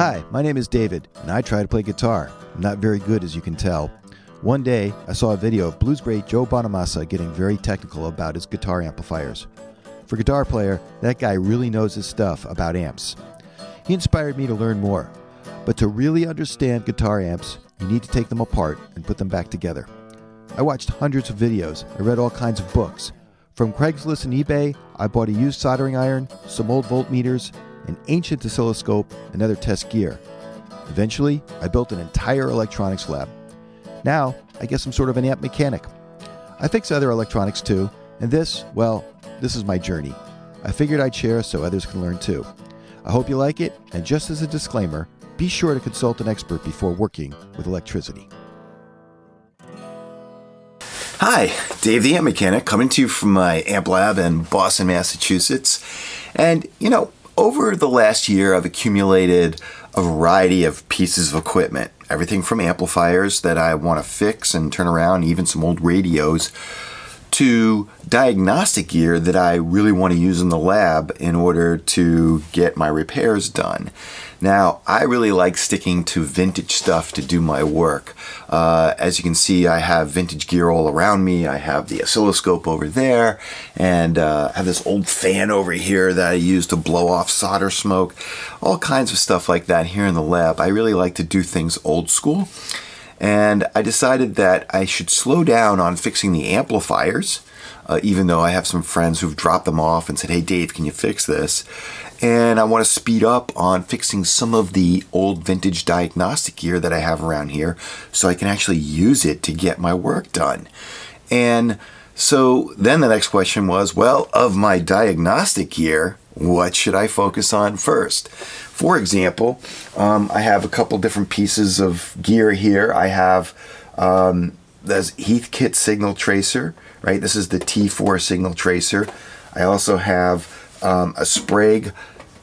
Hi, my name is David, and I try to play guitar. I'm not very good, as you can tell. One day, I saw a video of blues great Joe Bonamassa getting very technical about his guitar amplifiers. For guitar player, that guy really knows his stuff about amps. He inspired me to learn more. But to really understand guitar amps, you need to take them apart and put them back together. I watched hundreds of videos, I read all kinds of books. From Craigslist and eBay, I bought a used soldering iron, some old voltmeters, an ancient oscilloscope, and other test gear. Eventually, I built an entire electronics lab. Now, I guess I'm sort of an amp mechanic. I fix other electronics too, and this, well, this is my journey. I figured I'd share so others can learn too. I hope you like it, and just as a disclaimer, be sure to consult an expert before working with electricity. Hi, Dave the Amp Mechanic, coming to you from my amp lab in Boston, Massachusetts. And, you know, over the last year, I've accumulated a variety of pieces of equipment. Everything from amplifiers that I want to fix and turn around, even some old radios, to diagnostic gear that I really want to use in the lab in order to get my repairs done. Now, I really like sticking to vintage stuff to do my work. Uh, as you can see, I have vintage gear all around me. I have the oscilloscope over there, and uh, I have this old fan over here that I use to blow off solder smoke. All kinds of stuff like that here in the lab. I really like to do things old school and I decided that I should slow down on fixing the amplifiers, uh, even though I have some friends who've dropped them off and said, hey Dave, can you fix this? And I want to speed up on fixing some of the old vintage diagnostic gear that I have around here so I can actually use it to get my work done. And so then the next question was, well, of my diagnostic gear, what should I focus on first? For example, um, I have a couple different pieces of gear here. I have um, this Heathkit signal tracer, right? This is the T4 signal tracer. I also have um, a Sprague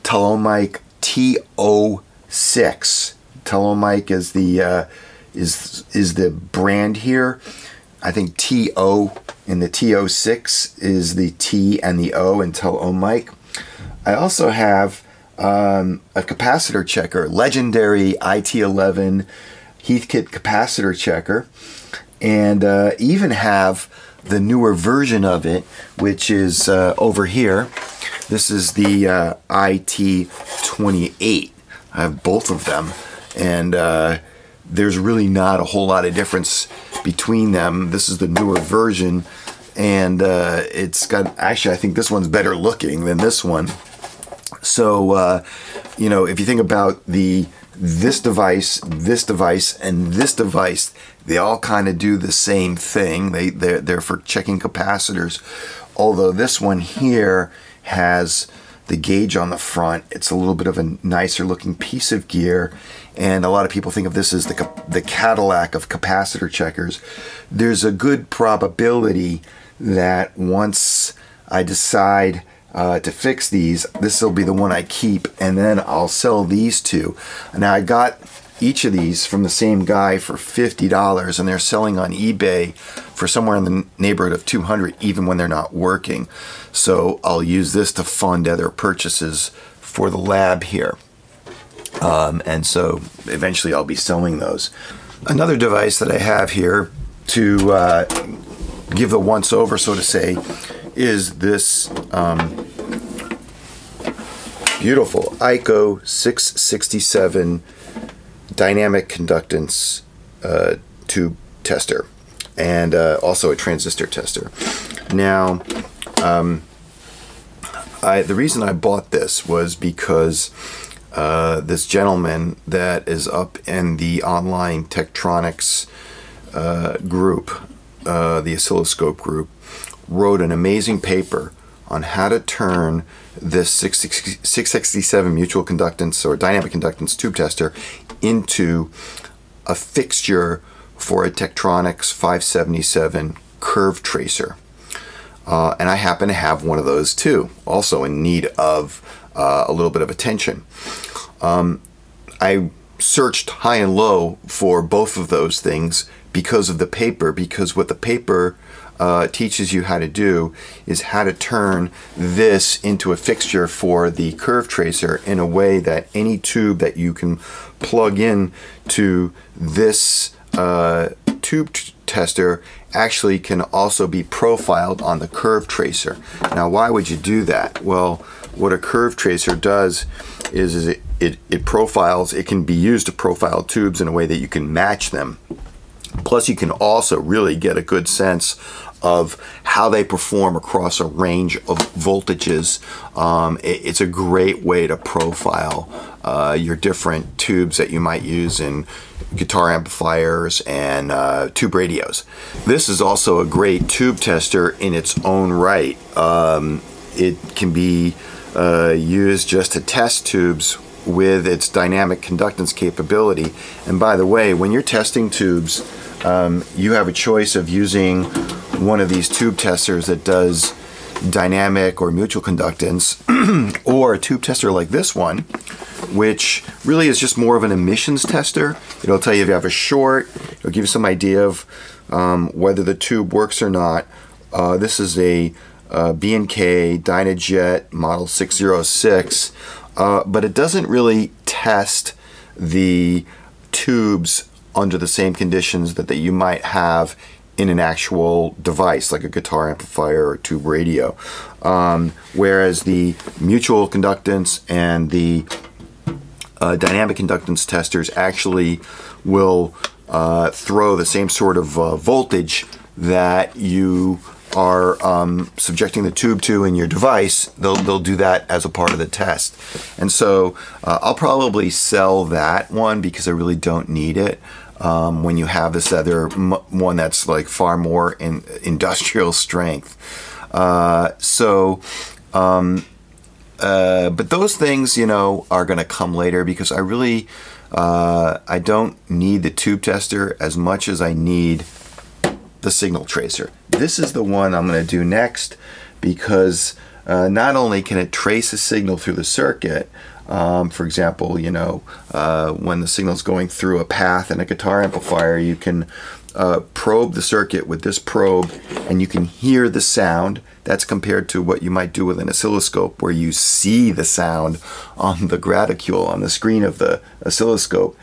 Telomic TO6. Telomic is the uh, is is the brand here. I think TO in the TO6 is the T and the O in Telomic. I also have um, a capacitor checker, legendary IT11 Heathkit capacitor checker, and uh, even have the newer version of it, which is uh, over here. This is the uh, IT28. I have both of them, and uh, there's really not a whole lot of difference between them. This is the newer version, and uh, it's got actually I think this one's better looking than this one. So, uh, you know, if you think about the this device, this device, and this device, they all kind of do the same thing. They they're, they're for checking capacitors. Although this one here has the gauge on the front. It's a little bit of a nicer looking piece of gear. And a lot of people think of this as the, the Cadillac of capacitor checkers. There's a good probability that once I decide uh, to fix these. This will be the one I keep, and then I'll sell these two. Now I got each of these from the same guy for $50 and they're selling on eBay for somewhere in the neighborhood of 200 even when they're not working. So I'll use this to fund other purchases for the lab here. Um, and so eventually I'll be selling those. Another device that I have here to uh, give the once over, so to say, is this um, beautiful EICO 667 dynamic conductance uh, tube tester and uh, also a transistor tester. Now, um, I, the reason I bought this was because uh, this gentleman that is up in the online Tektronix uh, group, uh, the oscilloscope group, wrote an amazing paper on how to turn this 667 mutual conductance or dynamic conductance tube tester into a fixture for a Tektronix 577 curve tracer. Uh, and I happen to have one of those too, also in need of uh, a little bit of attention. Um, I searched high and low for both of those things because of the paper, because what the paper uh, teaches you how to do is how to turn this into a fixture for the curve tracer in a way that any tube that you can plug in to this uh, tube tester actually can also be profiled on the curve tracer. Now, why would you do that? Well, what a curve tracer does is, is it, it, it profiles, it can be used to profile tubes in a way that you can match them. Plus, you can also really get a good sense of how they perform across a range of voltages. Um, it, it's a great way to profile uh, your different tubes that you might use in guitar amplifiers and uh, tube radios. This is also a great tube tester in its own right. Um, it can be uh, used just to test tubes with its dynamic conductance capability. And by the way, when you're testing tubes, um, you have a choice of using one of these tube testers that does dynamic or mutual conductance, or a tube tester like this one, which really is just more of an emissions tester. It'll tell you if you have a short, it'll give you some idea of um, whether the tube works or not. Uh, this is a uh, B&K Dynajet Model 606, uh, but it doesn't really test the tubes under the same conditions that, that you might have in an actual device like a guitar amplifier or tube radio. Um, whereas the mutual conductance and the uh, dynamic conductance testers actually will uh, throw the same sort of uh, voltage that you are um, subjecting the tube to in your device, they'll, they'll do that as a part of the test. And so uh, I'll probably sell that one because I really don't need it. Um, when you have this other one that's like far more in industrial strength. Uh, so, um, uh, but those things, you know, are going to come later because I really, uh, I don't need the tube tester as much as I need the signal tracer. This is the one I'm going to do next because uh, not only can it trace a signal through the circuit, um, for example, you know, uh, when the signal is going through a path in a guitar amplifier, you can uh, probe the circuit with this probe and you can hear the sound. That's compared to what you might do with an oscilloscope where you see the sound on the graticule on the screen of the oscilloscope.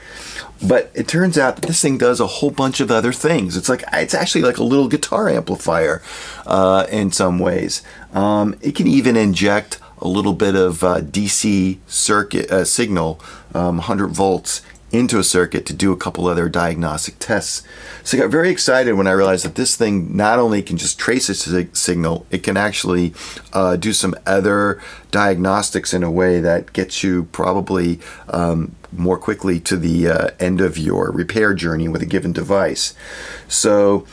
But it turns out that this thing does a whole bunch of other things. It's like it's actually like a little guitar amplifier uh, in some ways. Um, it can even inject a little bit of uh, DC circuit uh, signal, um, 100 volts, into a circuit to do a couple other diagnostic tests. So I got very excited when I realized that this thing not only can just trace a sig- signal, it can actually uh, do some other diagnostics in a way that gets you probably um, more quickly to the uh, end of your repair journey with a given device. So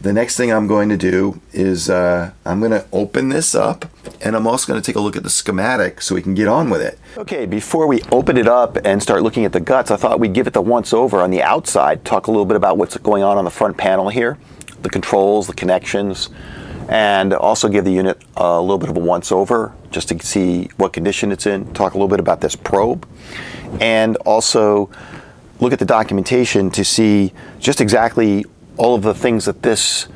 the next thing I'm going to do is uh, I'm going to open this up and I'm also going to take a look at the schematic so we can get on with it. Okay, before we open it up and start looking at the guts, I thought we'd give it the once over on the outside, talk a little bit about what's going on on the front panel here, the controls, the connections, and also give the unit a little bit of a once over just to see what condition it's in, talk a little bit about this probe, and also look at the documentation to see just exactly all of the things that this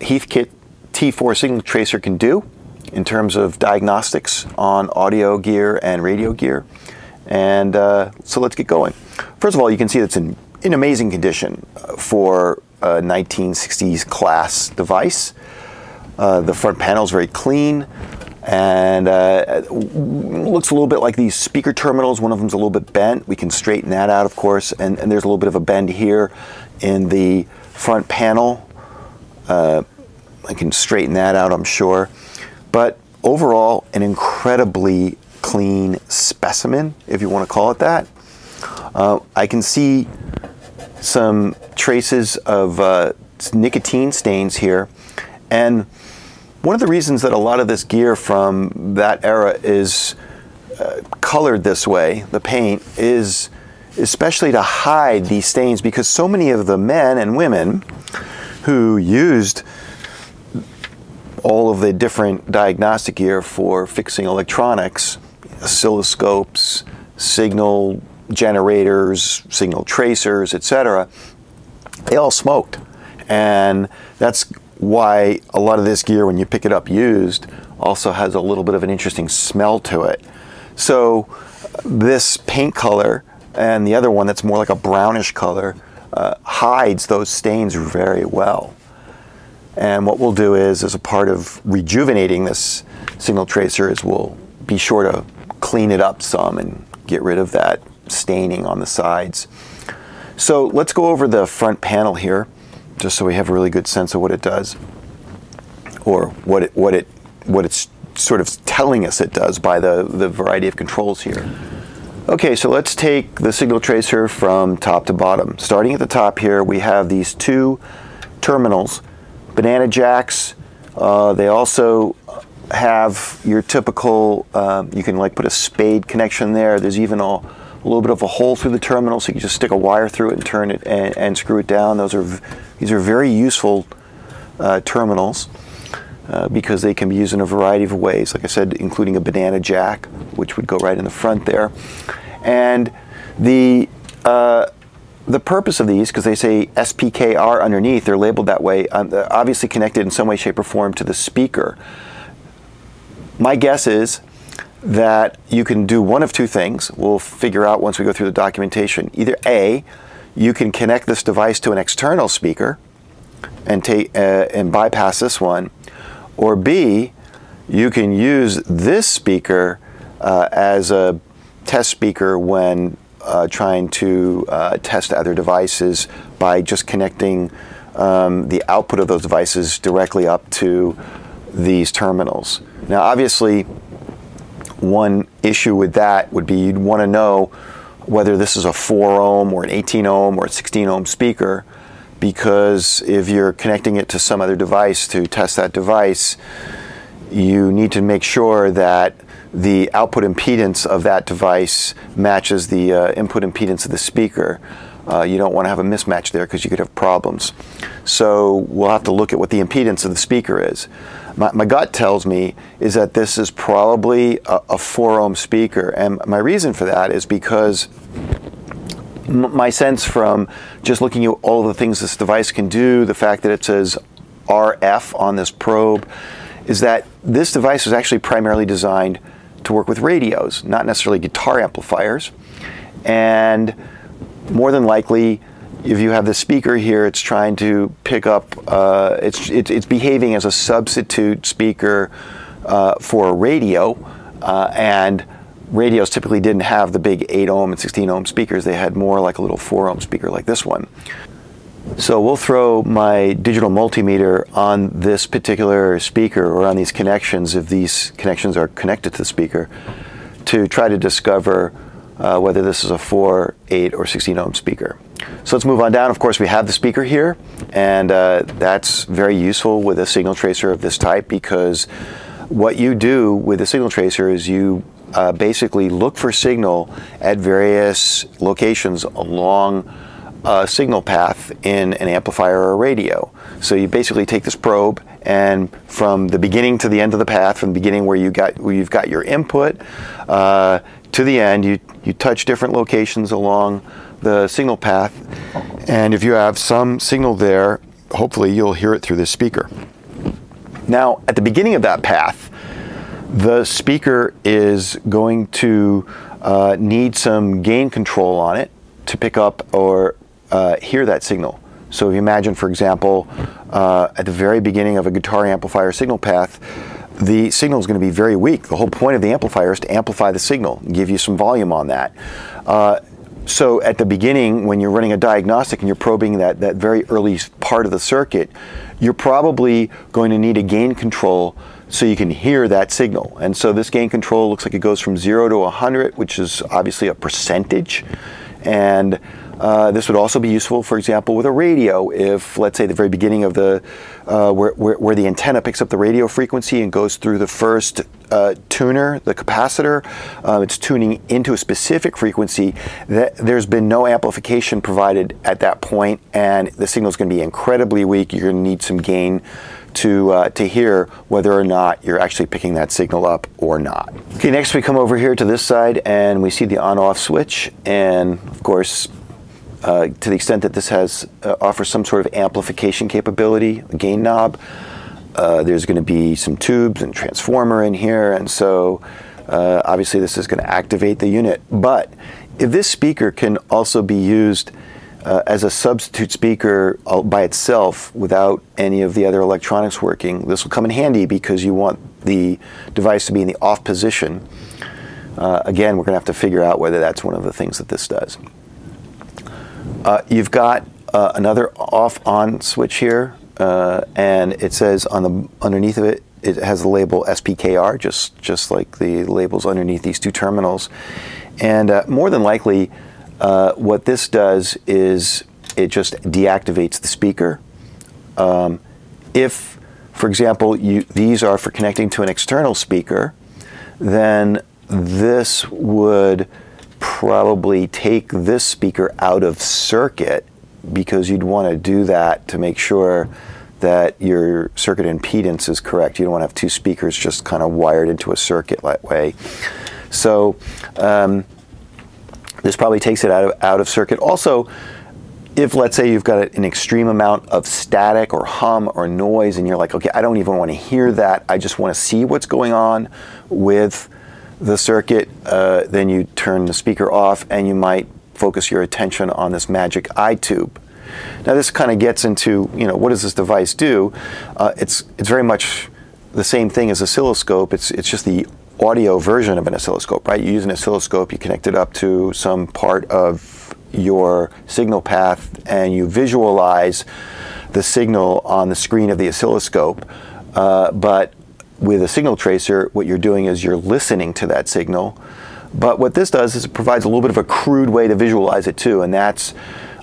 Heathkit T4 signal tracer can do in terms of diagnostics on audio gear and radio gear. And uh, so let's get going. First of all, you can see it's in, in amazing condition for a 1960s class device. Uh, the front panel is very clean and uh, looks a little bit like these speaker terminals. One of them's a little bit bent. We can straighten that out, of course, and, and there's a little bit of a bend here in the front panel. Uh, I can straighten that out, I'm sure. But overall, an incredibly clean specimen, if you want to call it that. Uh, I can see some traces of uh, nicotine stains here. And one of the reasons that a lot of this gear from that era is uh, colored this way, the paint, is especially to hide these stains because so many of the men and women who used all of the different diagnostic gear for fixing electronics, oscilloscopes, signal generators, signal tracers, etc., they all smoked. And that's why a lot of this gear, when you pick it up used, also has a little bit of an interesting smell to it. So this paint color and the other one that's more like a brownish color uh, hides those stains very well. And what we'll do is, as a part of rejuvenating this signal tracer, is we'll be sure to clean it up some and get rid of that staining on the sides. So let's go over the front panel here, just so we have a really good sense of what it does, or what it what it what it's sort of telling us it does by the the variety of controls here. Okay, so let's take the signal tracer from top to bottom. Starting at the top here, we have these two terminals banana jacks. Uh, they also have your typical, um, you can like put a spade connection there. There's even a, a, little bit of a hole through the terminal so you can just stick a wire through it and turn it and, and screw it down. Those are, these are very useful uh, terminals. Uh, because they can be used in a variety of ways, like I said, including a banana jack, which would go right in the front there. And the uh, the purpose of these, because they say SPKR underneath, they're labeled that way, um, obviously connected in some way, shape, or form to the speaker. My guess is that you can do one of two things. We'll figure out once we go through the documentation. Either A, you can connect this device to an external speaker and take uh, and bypass this one, or B, you can use this speaker uh, as a test speaker when uh, trying to uh, test other devices by just connecting um, the output of those devices directly up to these terminals. Now, obviously, one issue with that would be you'd want to know whether this is a 4 ohm or an 18 ohm or a 16 ohm speaker because if you're connecting it to some other device to test that device, you need to make sure that the output impedance of that device matches the uh, input impedance of the speaker. Uh, you don't want to have a mismatch there because you could have problems. So we'll have to look at what the impedance of the speaker is. My, my gut tells me is that this is probably a, a 4 ohm speaker. And my reason for that is because my sense from just looking at all the things this device can do, the fact that it says RF on this probe, is that this device was actually primarily designed to work with radios, not necessarily guitar amplifiers. And more than likely, if you have the speaker here, it's trying to pick up, uh, it's, it, it's behaving as a substitute speaker uh, for a radio. Uh, and radios typically didn't have the big 8 ohm and 16 ohm speakers. They had more like a little 4 ohm speaker like this one. So we'll throw my digital multimeter on this particular speaker or on these connections if these connections are connected to the speaker to try to discover uh, whether this is a 4, 8, or 16 ohm speaker. So let's move on down. Of course, we have the speaker here, and uh, that's very useful with a signal tracer of this type because what you do with a signal tracer is you uh, basically look for signal at various locations along a signal path in an amplifier or a radio. So you basically take this probe and from the beginning to the end of the path, from the beginning where you got where you've got your input uh, to the end, you you touch different locations along the signal path, and if you have some signal there, hopefully you'll hear it through this speaker. Now, at the beginning of that path, the speaker is going to uh, need some gain control on it to pick up or uh, hear that signal. So if you imagine, for example, uh, at the very beginning of a guitar amplifier signal path, the signal is going to be very weak. The whole point of the amplifier is to amplify the signal, give you some volume on that. Uh, so at the beginning, when you're running a diagnostic and you're probing that, that very early part of the circuit, you're probably going to need a gain control so you can hear that signal. And so this gain control looks like it goes from 0 to 100, which is obviously a percentage. And uh, this would also be useful, for example, with a radio. If, let's say, the very beginning of the, uh, where, where, where, the antenna picks up the radio frequency and goes through the first uh, tuner, the capacitor, uh, it's tuning into a specific frequency. That there's been no amplification provided at that point, and the signal is going to be incredibly weak. You're going to need some gain to, uh, to hear whether or not you're actually picking that signal up or not. Okay, next we come over here to this side and we see the on-off switch and of course uh, to the extent that this has uh, offers some sort of amplification capability, a gain knob. Uh, there's going to be some tubes and transformer in here, and so uh, obviously this is going to activate the unit. But if this speaker can also be used uh, as a substitute speaker by itself without any of the other electronics working, this will come in handy because you want the device to be in the off position. Again, we're going to have to figure out whether that's one of the things that this does. Uh, you've got uh, another off-on switch here, uh, and it says on the underneath of it, it has the label SPKR, just just like the labels underneath these two terminals. And uh, more than likely, uh, what this does is it just deactivates the speaker. Um, if, for example, you, these are for connecting to an external speaker, then this would probably take this speaker out of circuit because you'd want to do that to make sure that your circuit impedance is correct. You don't want to have two speakers just kind of wired into a circuit that way. So um, this probably takes it out of, out of circuit. Also, if let's say you've got an extreme amount of static or hum or noise and you're like, okay, I don't even want to hear that. I just want to see what's going on with the circuit, uh, then you turn the speaker off and you might focus your attention on this magic eye tube. Now this kind of gets into, you know, what does this device do? Uh, it's, it's very much the same thing as oscilloscope. It's, it's just the audio version of an oscilloscope, right? You use an oscilloscope, you connect it up to some part of your signal path and you visualize the signal on the screen of the oscilloscope. Uh, but with a signal tracer, what you're doing is you're listening to that signal. But what this does is it provides a little bit of a crude way to visualize it too, and that's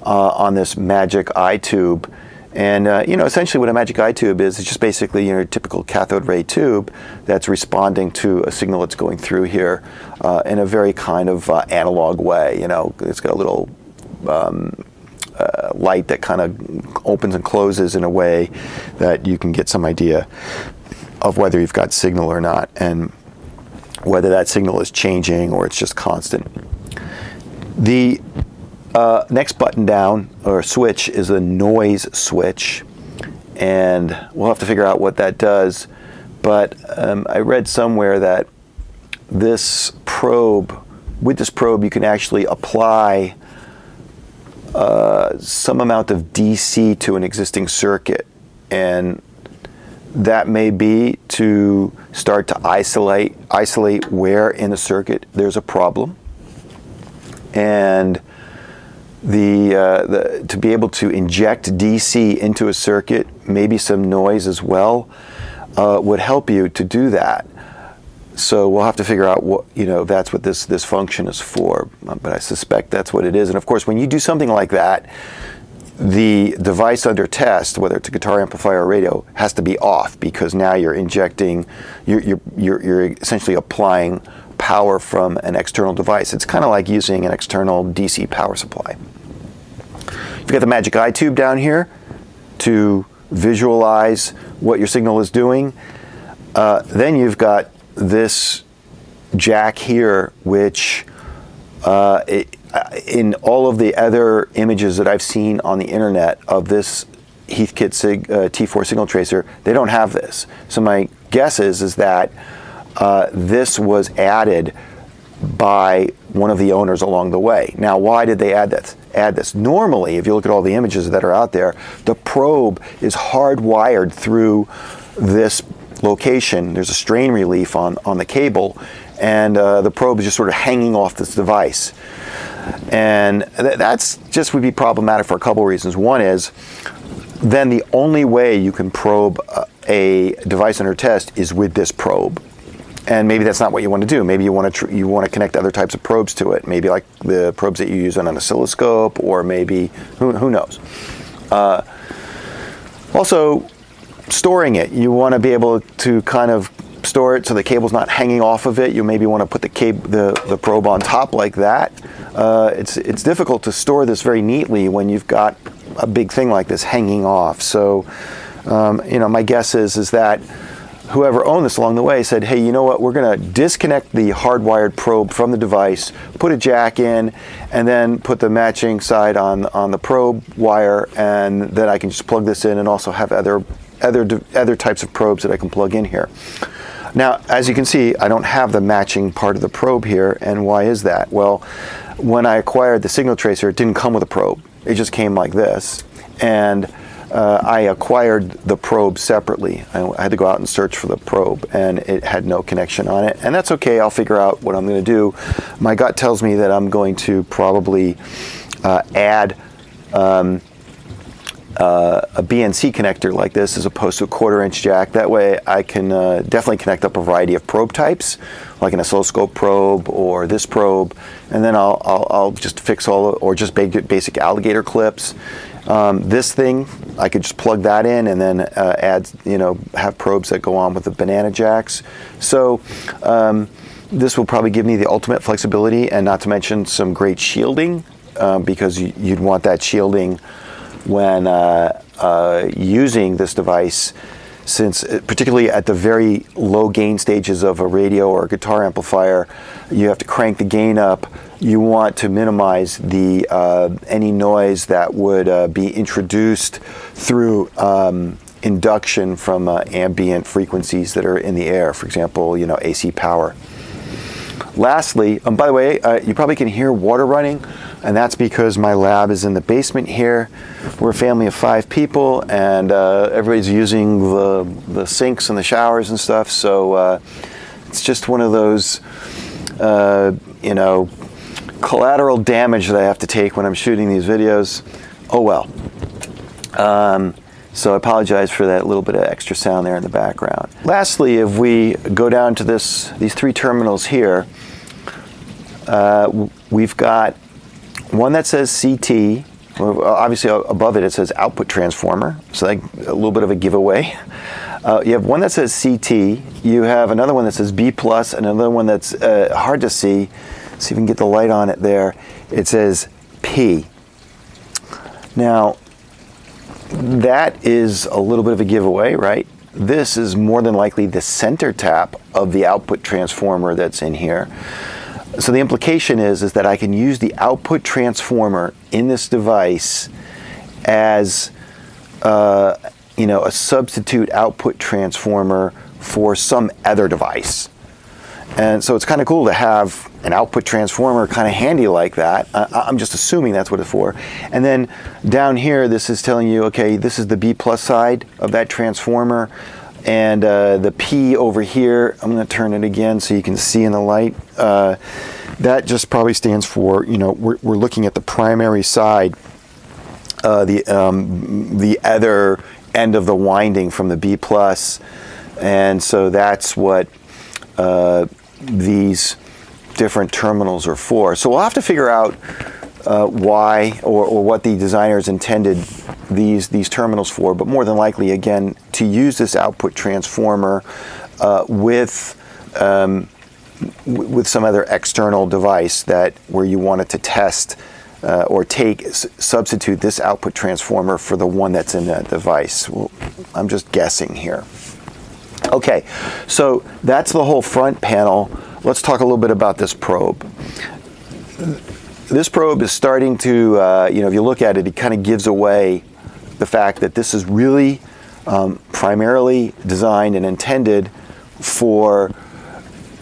uh, on this magic eye tube. And uh, you know, essentially, what a magic eye tube is, it's just basically your typical cathode ray tube that's responding to a signal that's going through here uh, in a very kind of uh, analog way. You know, it's got a little um, uh, light that kind of opens and closes in a way that you can get some idea of whether you've got signal or not and whether that signal is changing or it's just constant. The uh, next button down or switch is a noise switch and we'll have to figure out what that does but um, I read somewhere that this probe with this probe you can actually apply uh, some amount of DC to an existing circuit and that may be to start to isolate isolate where in the circuit there's a problem. And the, uh, the to be able to inject DC into a circuit maybe some noise as well uh, would help you to do that. So we'll have to figure out what you know that's what this this function is for but I suspect that's what it is. And of course when you do something like that the device under test, whether it's a guitar amplifier or radio, has to be off because now you're injecting, you're, you're, you're, you're essentially applying power from an external device. It's kind of like using an external DC power supply. You've got the magic eye tube down here to visualize what your signal is doing. Uh, then you've got this jack here, which uh, in all of the other images that I've seen on the internet of this Heathkit Sig, uh, T4 signal tracer, they don't have this. So my guess is, is that uh, this was added by one of the owners along the way. Now, why did they add this? Add this. Normally, if you look at all the images that are out there, the probe is hardwired through this location. There's a strain relief on, on the cable, and uh, the probe is just sort of hanging off this device. And th- that's just would be problematic for a couple of reasons. One is then the only way you can probe a, a device under test is with this probe. And maybe that's not what you want to do. Maybe you want to tr- you want to connect other types of probes to it. Maybe like the probes that you use on an oscilloscope, or maybe who, who knows. Uh, also, storing it. You want to be able to kind of store it so the cable's not hanging off of it. You maybe want to put the, the, the probe on top like that. Uh, it's, it's difficult to store this very neatly when you've got a big thing like this hanging off. So, um, you know, my guess is, is that whoever owned this along the way said, hey, you know what? We're going to disconnect the hardwired probe from the device, put a jack in, and then put the matching side on, on the probe wire, and then I can just plug this in and also have other, other, other types of probes that I can plug in here. Now, as you can see, I don't have the matching part of the probe here, and why is that? Well, when I acquired the signal tracer, it didn't come with a probe. It just came like this. And uh, I acquired the probe separately. I, I, had to go out and search for the probe, and it had no connection on it. And that's okay. I'll figure out what I'm going to do. My gut tells me that I'm going to probably uh, add um, uh, a BNC connector like this as opposed to a quarter inch jack. That way I can uh, definitely connect up a variety of probe types, like an oscilloscope probe or this probe, and then I'll, I'll, I'll just fix all, or just basic alligator clips. Um, this thing, I could just plug that in and then uh, add, you know, have probes that go on with the banana jacks. So um, this will probably give me the ultimate flexibility and not to mention some great shielding um, because you'd want that shielding when uh, uh, using this device since uh, particularly at the very low gain stages of a radio or a guitar amplifier you have to crank the gain up. You want to minimize the uh, any noise that would uh, be introduced through um, induction from uh, ambient frequencies that are in the air for example you know AC power. Lastly um, by the way you probably can hear water running and that's because my lab is in the basement here. We're a family of five people, and uh, everybody's using the, the sinks and the showers and stuff, so uh, it's just one of those, uh, you know, collateral damage that I have to take when I'm shooting these videos. Oh well. Um, so I apologize for that little bit of extra sound there in the background. Lastly, if we go down to this, these three terminals here, uh, we've got one that says CT. Obviously, above it it says output transformer, so like a little bit of a giveaway. Uh, you have one that says CT. You have another one that says B plus, and another one that's uh, hard to see. See if we can get the light on it there. It says P. Now, that is a little bit of a giveaway, right? This is more than likely the center tap of the output transformer that's in here. So the implication is, is that I can use the output transformer in this device as uh, you know, a substitute output transformer for some other device. And so it's kind of cool to have an output transformer kind of handy like that. I'm just assuming that's what it's for. And then down here, this is telling you, okay, this is the B plus side of that transformer. And uh, the P over here, I'm going to turn it again so you can see in the light. Uh, that just probably stands for, you know, we're, we're looking at the primary side, uh, the, um, the other end of the winding from the B plus. And so that's what uh, these different terminals are for. So we'll have to figure out uh, why or, or, what the designers intended these these terminals for, but more than likely, again, to use this output transformer uh, with um, with some other external device that where you wanted to test uh, or take substitute this output transformer for the one that's in that device. Well, I'm just guessing here. Okay, so that's the whole front panel. Let's talk a little bit about this probe this probe is starting to, uh, you know, if you look at it, it kind of gives away the fact that this is really um, primarily designed and intended for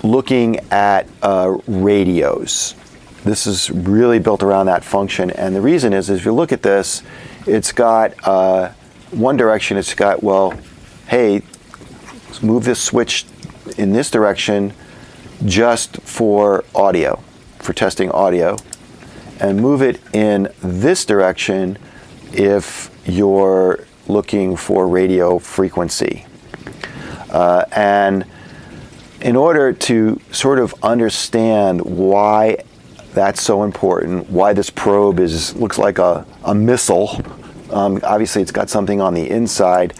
looking at uh, radios. This is really built around that function, and the reason is, is if you look at this, it's got uh, one direction. It's got well, hey, move this switch in this direction just for audio, for testing audio and move it in this direction if you're looking for radio frequency. Uh, and in order to sort of understand why that's so important, why this probe is looks like a, a missile, um, obviously it's got something on the inside,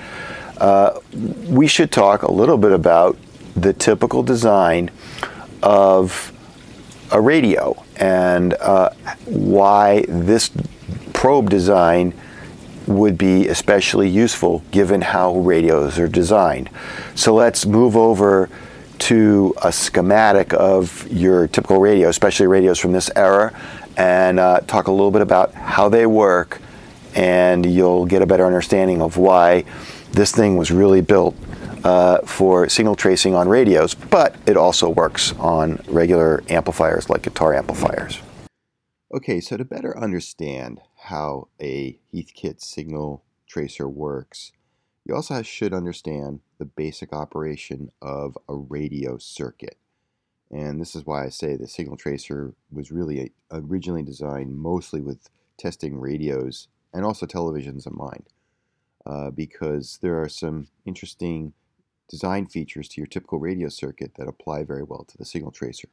uh, we should talk a little bit about the typical design of a radio and uh, why this probe design would be especially useful given how radios are designed. So let's move over to a schematic of your typical radio, especially radios from this era, and uh, talk a little bit about how they work, and you'll get a better understanding of why this thing was really built uh, for signal tracing on radios, but it also works on regular amplifiers like guitar amplifiers. Okay, so to better understand how a Heathkit signal tracer works, you also should understand the basic operation of a radio circuit. And this is why I say the signal tracer was really originally designed mostly with testing radios and also televisions in mind. Uh, because there are some interesting design features to your typical radio circuit that apply very well to the signal tracer.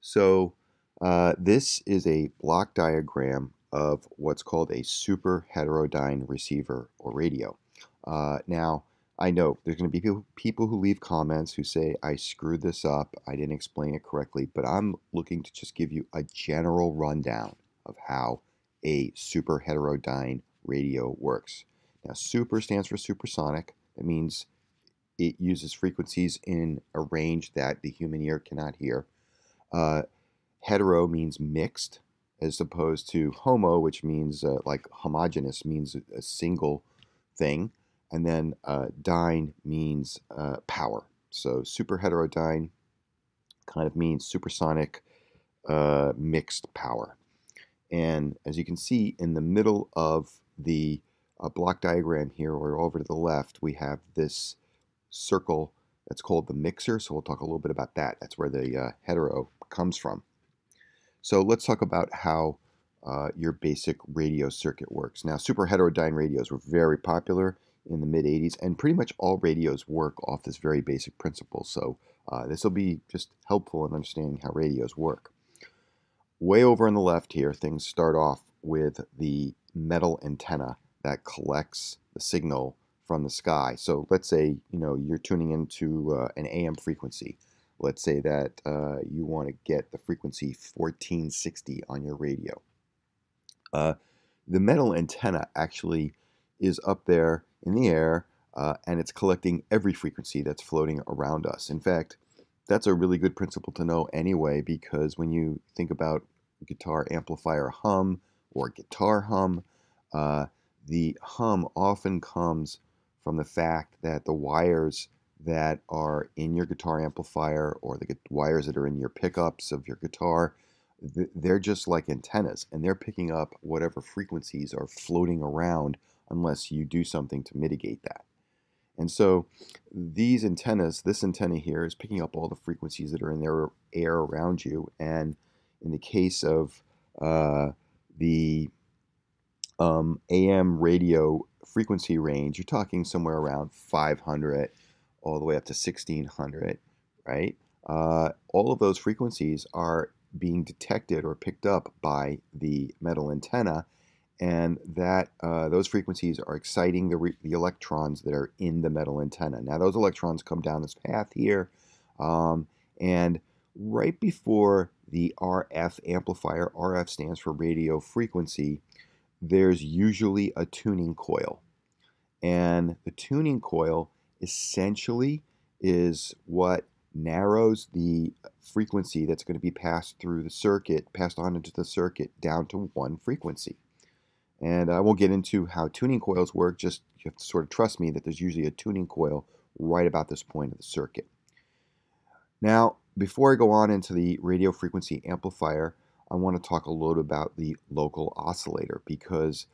So uh, this is a block diagram of what's called a super heterodyne receiver or radio. Uh, now, I know there's going to be people who leave comments who say, I screwed this up, I didn't explain it correctly, but I'm looking to just give you a general rundown of how a super heterodyne radio works. Now, super stands for supersonic. That means it uses frequencies in a range that the human ear cannot hear. Uh, hetero means mixed, as opposed to homo, which means uh, like homogenous, means a single thing. And then uh, dyne means uh, power. So super heterodyne kind of means supersonic uh, mixed power. And as you can see in the middle of the uh, block diagram here, or over to the left, we have this circle that's called the mixer. So we'll talk a little bit about that. That's where the uh, hetero comes from. So let's talk about how uh, your basic radio circuit works. Now, super heterodyne radios were very popular in the mid 80s, and pretty much all radios work off this very basic principle. So uh, this will be just helpful in understanding how radios work. Way over on the left here, things start off with the metal antenna that collects the signal from the sky. So let's say you know you're tuning into uh, an AM frequency. Let's say that uh, you want to get the frequency 1460 on your radio. Uh, the metal antenna actually is up there in the air uh, and it's collecting every frequency that's floating around us. In fact, that's a really good principle to know anyway because when you think about guitar amplifier hum or guitar hum, uh, the hum often comes from the fact that the wires that are in your guitar amplifier or the wires that are in your pickups of your guitar, they're just like antennas and they're picking up whatever frequencies are floating around unless you do something to mitigate that. And so these antennas, this antenna here is picking up all the frequencies that are in the air around you. And in the case of uh, the um, AM radio frequency range, you're talking somewhere around 500 all the way up to 1600, right? Uh, all of those frequencies are being detected or picked up by the metal antenna, and that uh, those frequencies are exciting the, the electrons that are in the metal antenna. Now, those electrons come down this path here, um, and right before the RF amplifier, RF stands for radio frequency, there's usually a tuning coil. And the tuning coil essentially is what narrows the frequency that's going to be passed through the circuit, passed on into the circuit down to one frequency. And I won't get into how tuning coils work, just you have to sort of trust me that there's usually a tuning coil right about this point of the circuit. Now, before I go on into the radio frequency amplifier, I want to talk a little about the local oscillator because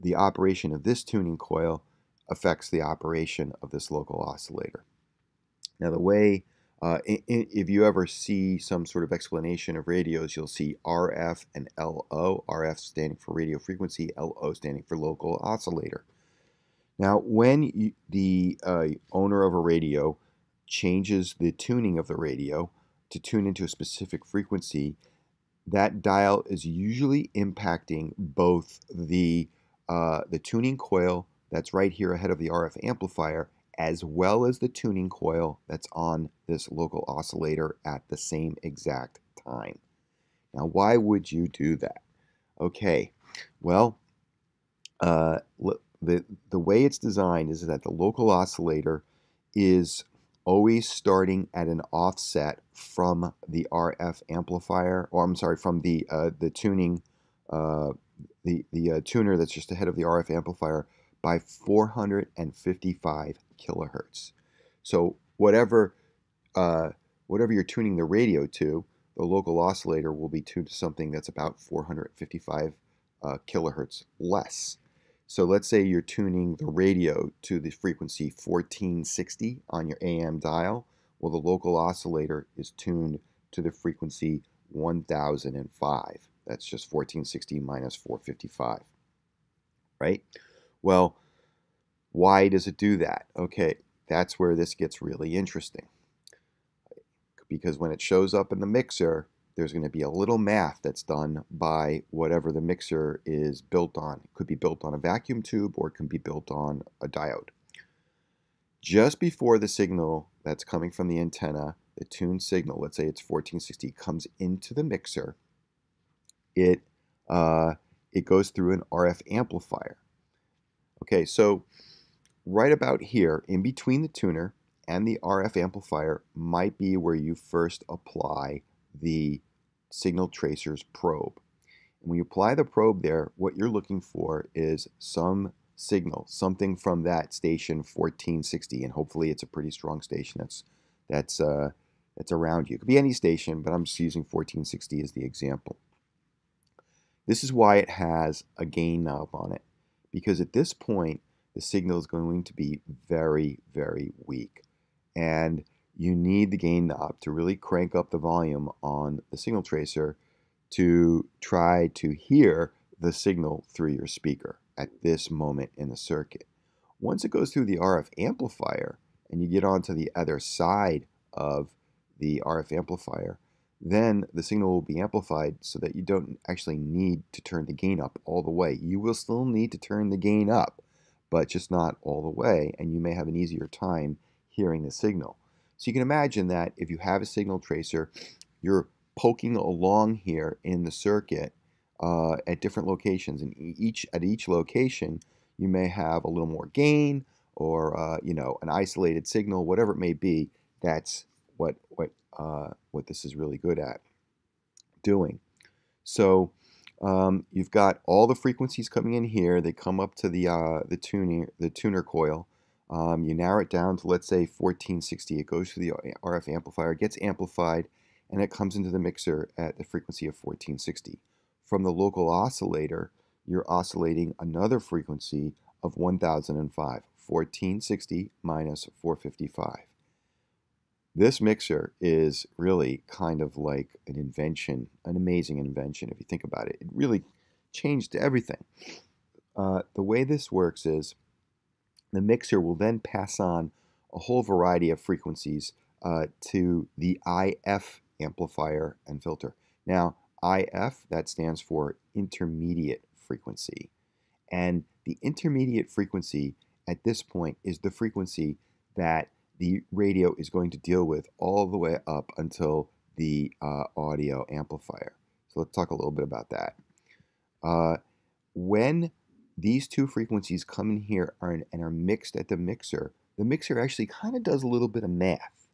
the operation of this tuning coil affects the operation of this local oscillator. Now the way, uh, if you ever see some sort of explanation of radios, you'll see RF and LO, RF standing for radio frequency, LO standing for local oscillator. Now when you, the uh, owner of a radio changes the tuning of the radio to tune into a specific frequency, that dial is usually impacting both the uh, the tuning coil that's right here ahead of the RF amplifier, as well as the tuning coil that's on this local oscillator at the same exact time. Now, why would you do that? Okay, well, uh, the the way it's designed is that the local oscillator is always starting at an offset from the RF amplifier, or I'm sorry, from the uh, the tuning, uh, the the uh, tuner that's just ahead of the RF amplifier by 455 kilohertz. So whatever uh, whatever you're tuning the radio to, the local oscillator will be tuned to something that's about 455 uh, kilohertz less. So let's say you're tuning the radio to the frequency 1460 on your AM dial. Well, the local oscillator is tuned to the frequency 1005. That's just 1460 minus 455, right? Well, why does it do that? Okay, that's where this gets really interesting. Because when it shows up in the mixer, there's going to be a little math that's done by whatever the mixer is built on. It could be built on a vacuum tube or it can be built on a diode. Just before the signal that's coming from the antenna, the tuned signal, let's say it's 1460, comes into the mixer, it, uh, it goes through an RF amplifier. Okay, so right about here, in between the tuner and the RF amplifier, might be where you first apply the signal tracer's probe. And when you apply the probe there, what you're looking for is some signal, something from that station 1460, and hopefully it's a pretty strong station that's that's uh, that's around you. It could be any station, but I'm just using 1460 as the example. This is why it has a gain knob on it, because at this point the signal is going to be very, very weak, and you need the gain knob to really crank up the volume on the signal tracer to try to hear the signal through your speaker at this moment in the circuit. Once it goes through the RF amplifier and you get onto the other side of the RF amplifier, then the signal will be amplified so that you don't actually need to turn the gain up all the way. You will still need to turn the gain up, but just not all the way, and you may have an easier time hearing the signal. So you can imagine that if you have a signal tracer, you're poking along here in the circuit uh, at different locations, and each at each location you may have a little more gain or uh, you know an isolated signal, whatever it may be. That's what what uh, what this is really good at doing. So um, you've got all the frequencies coming in here. They come up to the uh, the tuner the tuner coil. Um, you narrow it down to, let's say, 1460. It goes through the RF amplifier, gets amplified, and it comes into the mixer at the frequency of 1460. From the local oscillator, you're oscillating another frequency of 1005, 1460 minus 455. This mixer is really kind of like an invention, an amazing invention if you think about it. It really changed everything. Uh, the way this works is the mixer will then pass on a whole variety of frequencies uh, to the IF amplifier and filter. Now, IF, that stands for intermediate frequency. And the intermediate frequency at this point is the frequency that the radio is going to deal with all the way up until the uh, audio amplifier. So let's talk a little bit about that. Uh, when these two frequencies come in here are, and are mixed at the mixer, the mixer actually kind of does a little bit of math.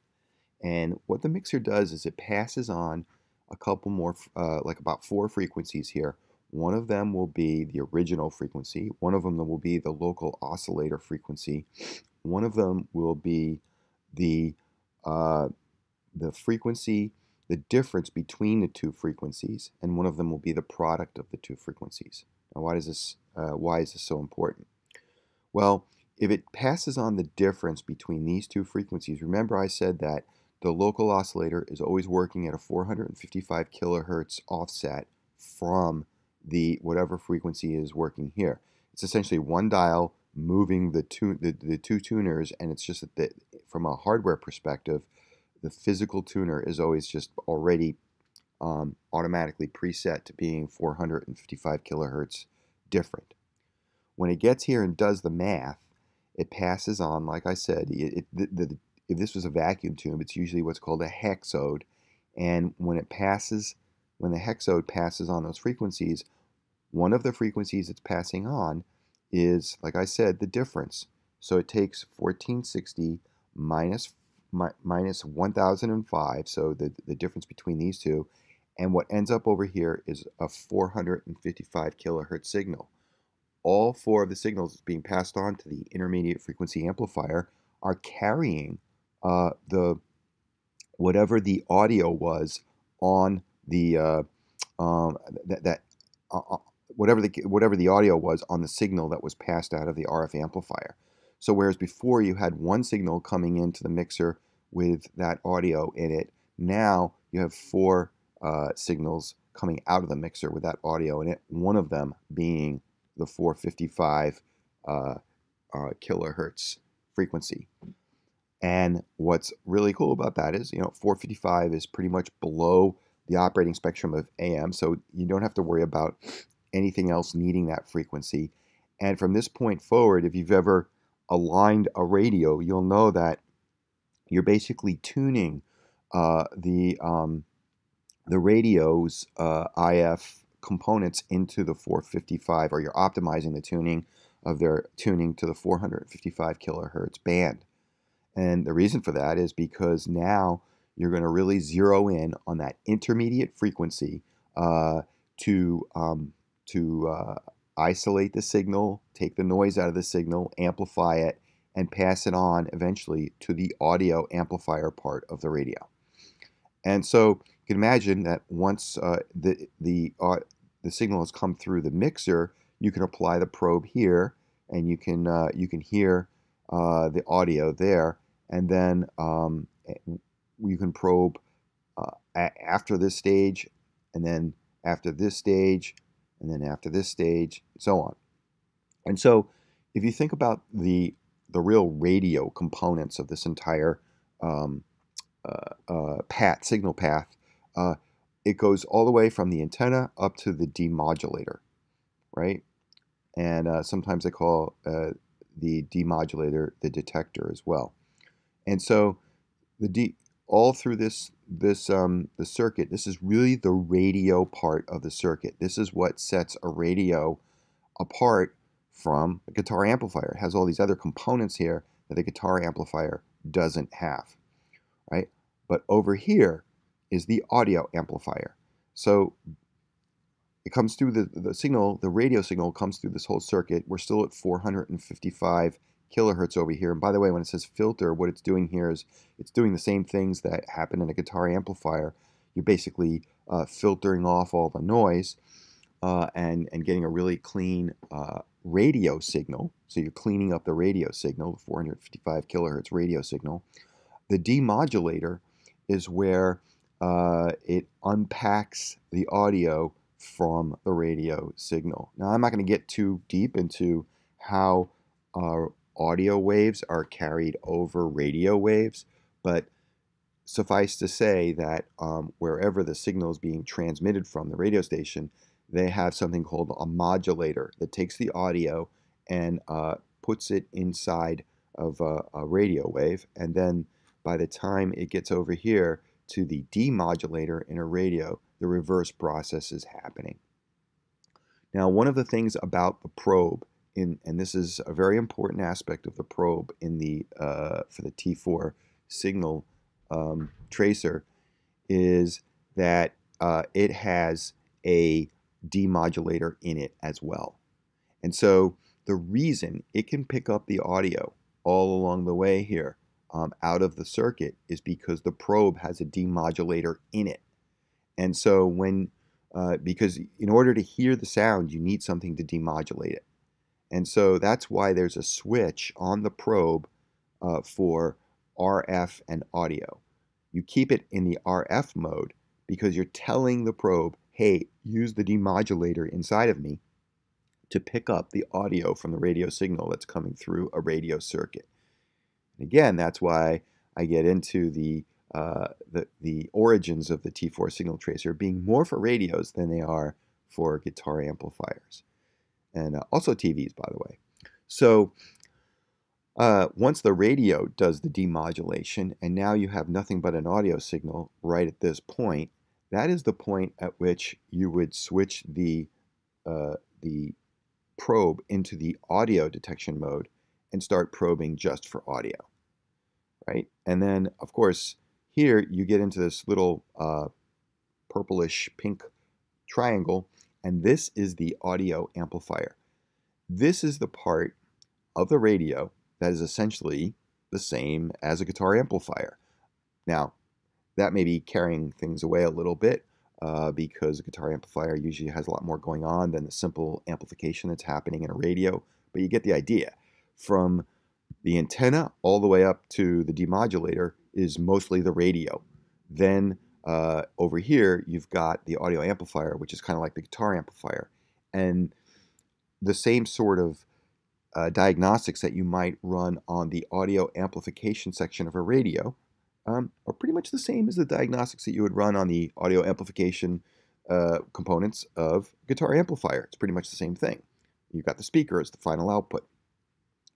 And what the mixer does is it passes on a couple more, uh, like about four frequencies here. One of them will be the original frequency. One of them will be the local oscillator frequency. One of them will be the uh, the frequency, the difference between the two frequencies, and one of them will be the product of the two frequencies. Now, why does this uh, why is this so important? Well, if it passes on the difference between these two frequencies, remember I said that the local oscillator is always working at a 455 kilohertz offset from the whatever frequency is working here. It's essentially one dial moving the two the, the two tuners, and it's just that the, from a hardware perspective, the physical tuner is always just already um, automatically preset to being 455 kilohertz different. When it gets here and does the math, it passes on, like I said, it, it, the, the, if this was a vacuum tube, it's usually what's called a hexode. And when it passes, when the hexode passes on those frequencies, one of the frequencies it's passing on is, like I said, the difference. So it takes 1460 minus, mi- minus 1005, so the, the difference between these two, and what ends up over here is a 455 kilohertz signal. All four of the signals being passed on to the intermediate frequency amplifier are carrying uh, the whatever the audio was on the uh, um, that, that uh, uh whatever the whatever the audio was on the signal that was passed out of the RF amplifier. So whereas before you had one signal coming into the mixer with that audio in it, now you have four uh, signals coming out of the mixer with that audio in it. One of them being the 455 uh, uh, kilohertz frequency. And what's really cool about that is, you know, 455 is pretty much below the operating spectrum of AM, so you don't have to worry about anything else needing that frequency. And from this point forward, if you've ever aligned a radio, you'll know that you're basically tuning uh, the um, the radio's uh, IF components into the 455, or you're optimizing the tuning of their tuning to the 455 kilohertz band. And the reason for that is because now you're going to really zero in on that intermediate frequency uh, to um, to uh, isolate the signal, take the noise out of the signal, amplify it, and pass it on eventually to the audio amplifier part of the radio. And so you can imagine that once uh, the the uh, the signal has come through the mixer, you can apply the probe here, and you can uh, you can hear uh, the audio there, and then um, you can probe uh, after this stage, and then after this stage, and then after this stage, so on. And so, if you think about the the real radio components of this entire um, uh, uh, path, signal path, uh, it goes all the way from the antenna up to the demodulator, right? And uh, sometimes they call uh, the demodulator the detector as well. And so, the de- all through this this um, the circuit. This is really the radio part of the circuit. This is what sets a radio apart from a guitar amplifier. It has all these other components here that a guitar amplifier doesn't have, right? But over here is the audio amplifier. So it comes through the, the signal, the radio signal comes through this whole circuit. We're still at 455 kilohertz over here. And by the way, when it says filter, what it's doing here is it's doing the same things that happen in a guitar amplifier. You're basically uh, filtering off all the noise uh, and, and getting a really clean uh, radio signal. So you're cleaning up the radio signal, the 455 kilohertz radio signal. The demodulator is where uh, it unpacks the audio from the radio signal. Now, I'm not going to get too deep into how uh, audio waves are carried over radio waves, but suffice to say that um, wherever the signal is being transmitted from the radio station, they have something called a modulator that takes the audio and uh, puts it inside of a, a, radio wave. And then by the time it gets over here to the demodulator in a radio, the reverse process is happening. Now, one of the things about the probe in, and this is a very important aspect of the probe in the uh, for the T4 signal um, tracer, is that uh, it has a demodulator in it as well. And so the reason it can pick up the audio all along the way here um, out of the circuit is because the probe has a demodulator in it. And so when, uh, because in order to hear the sound, you need something to demodulate it. And so that's why there's a switch on the probe uh, for RF and audio. You keep it in the RF mode because you're telling the probe, hey, use the demodulator inside of me to pick up the audio from the radio signal that's coming through a radio circuit. And again, that's why I get into the, uh, the, the origins of the T4 signal tracer being more for radios than they are for guitar amplifiers and uh, also TVs, by the way. So uh, once the radio does the demodulation, and now you have nothing but an audio signal right at this point, that is the point at which you would switch the uh, the probe into the audio detection mode and start probing just for audio, right? And then, of course, here you get into this little uh, purplish pink triangle, and this is the audio amplifier. This is the part of the radio that is essentially the same as a guitar amplifier. Now, that may be carrying things away a little bit uh, because a guitar amplifier usually has a lot more going on than the simple amplification that's happening in a radio, but you get the idea. From the antenna all the way up to the demodulator is mostly the radio. Then uh, over here, you've got the audio amplifier, which is kind of like the guitar amplifier. And the same sort of uh, diagnostics that you might run on the audio amplification section of a radio um, are pretty much the same as the diagnostics that you would run on the audio amplification uh, components of guitar amplifier. It's pretty much the same thing. You've got the speaker as the final output.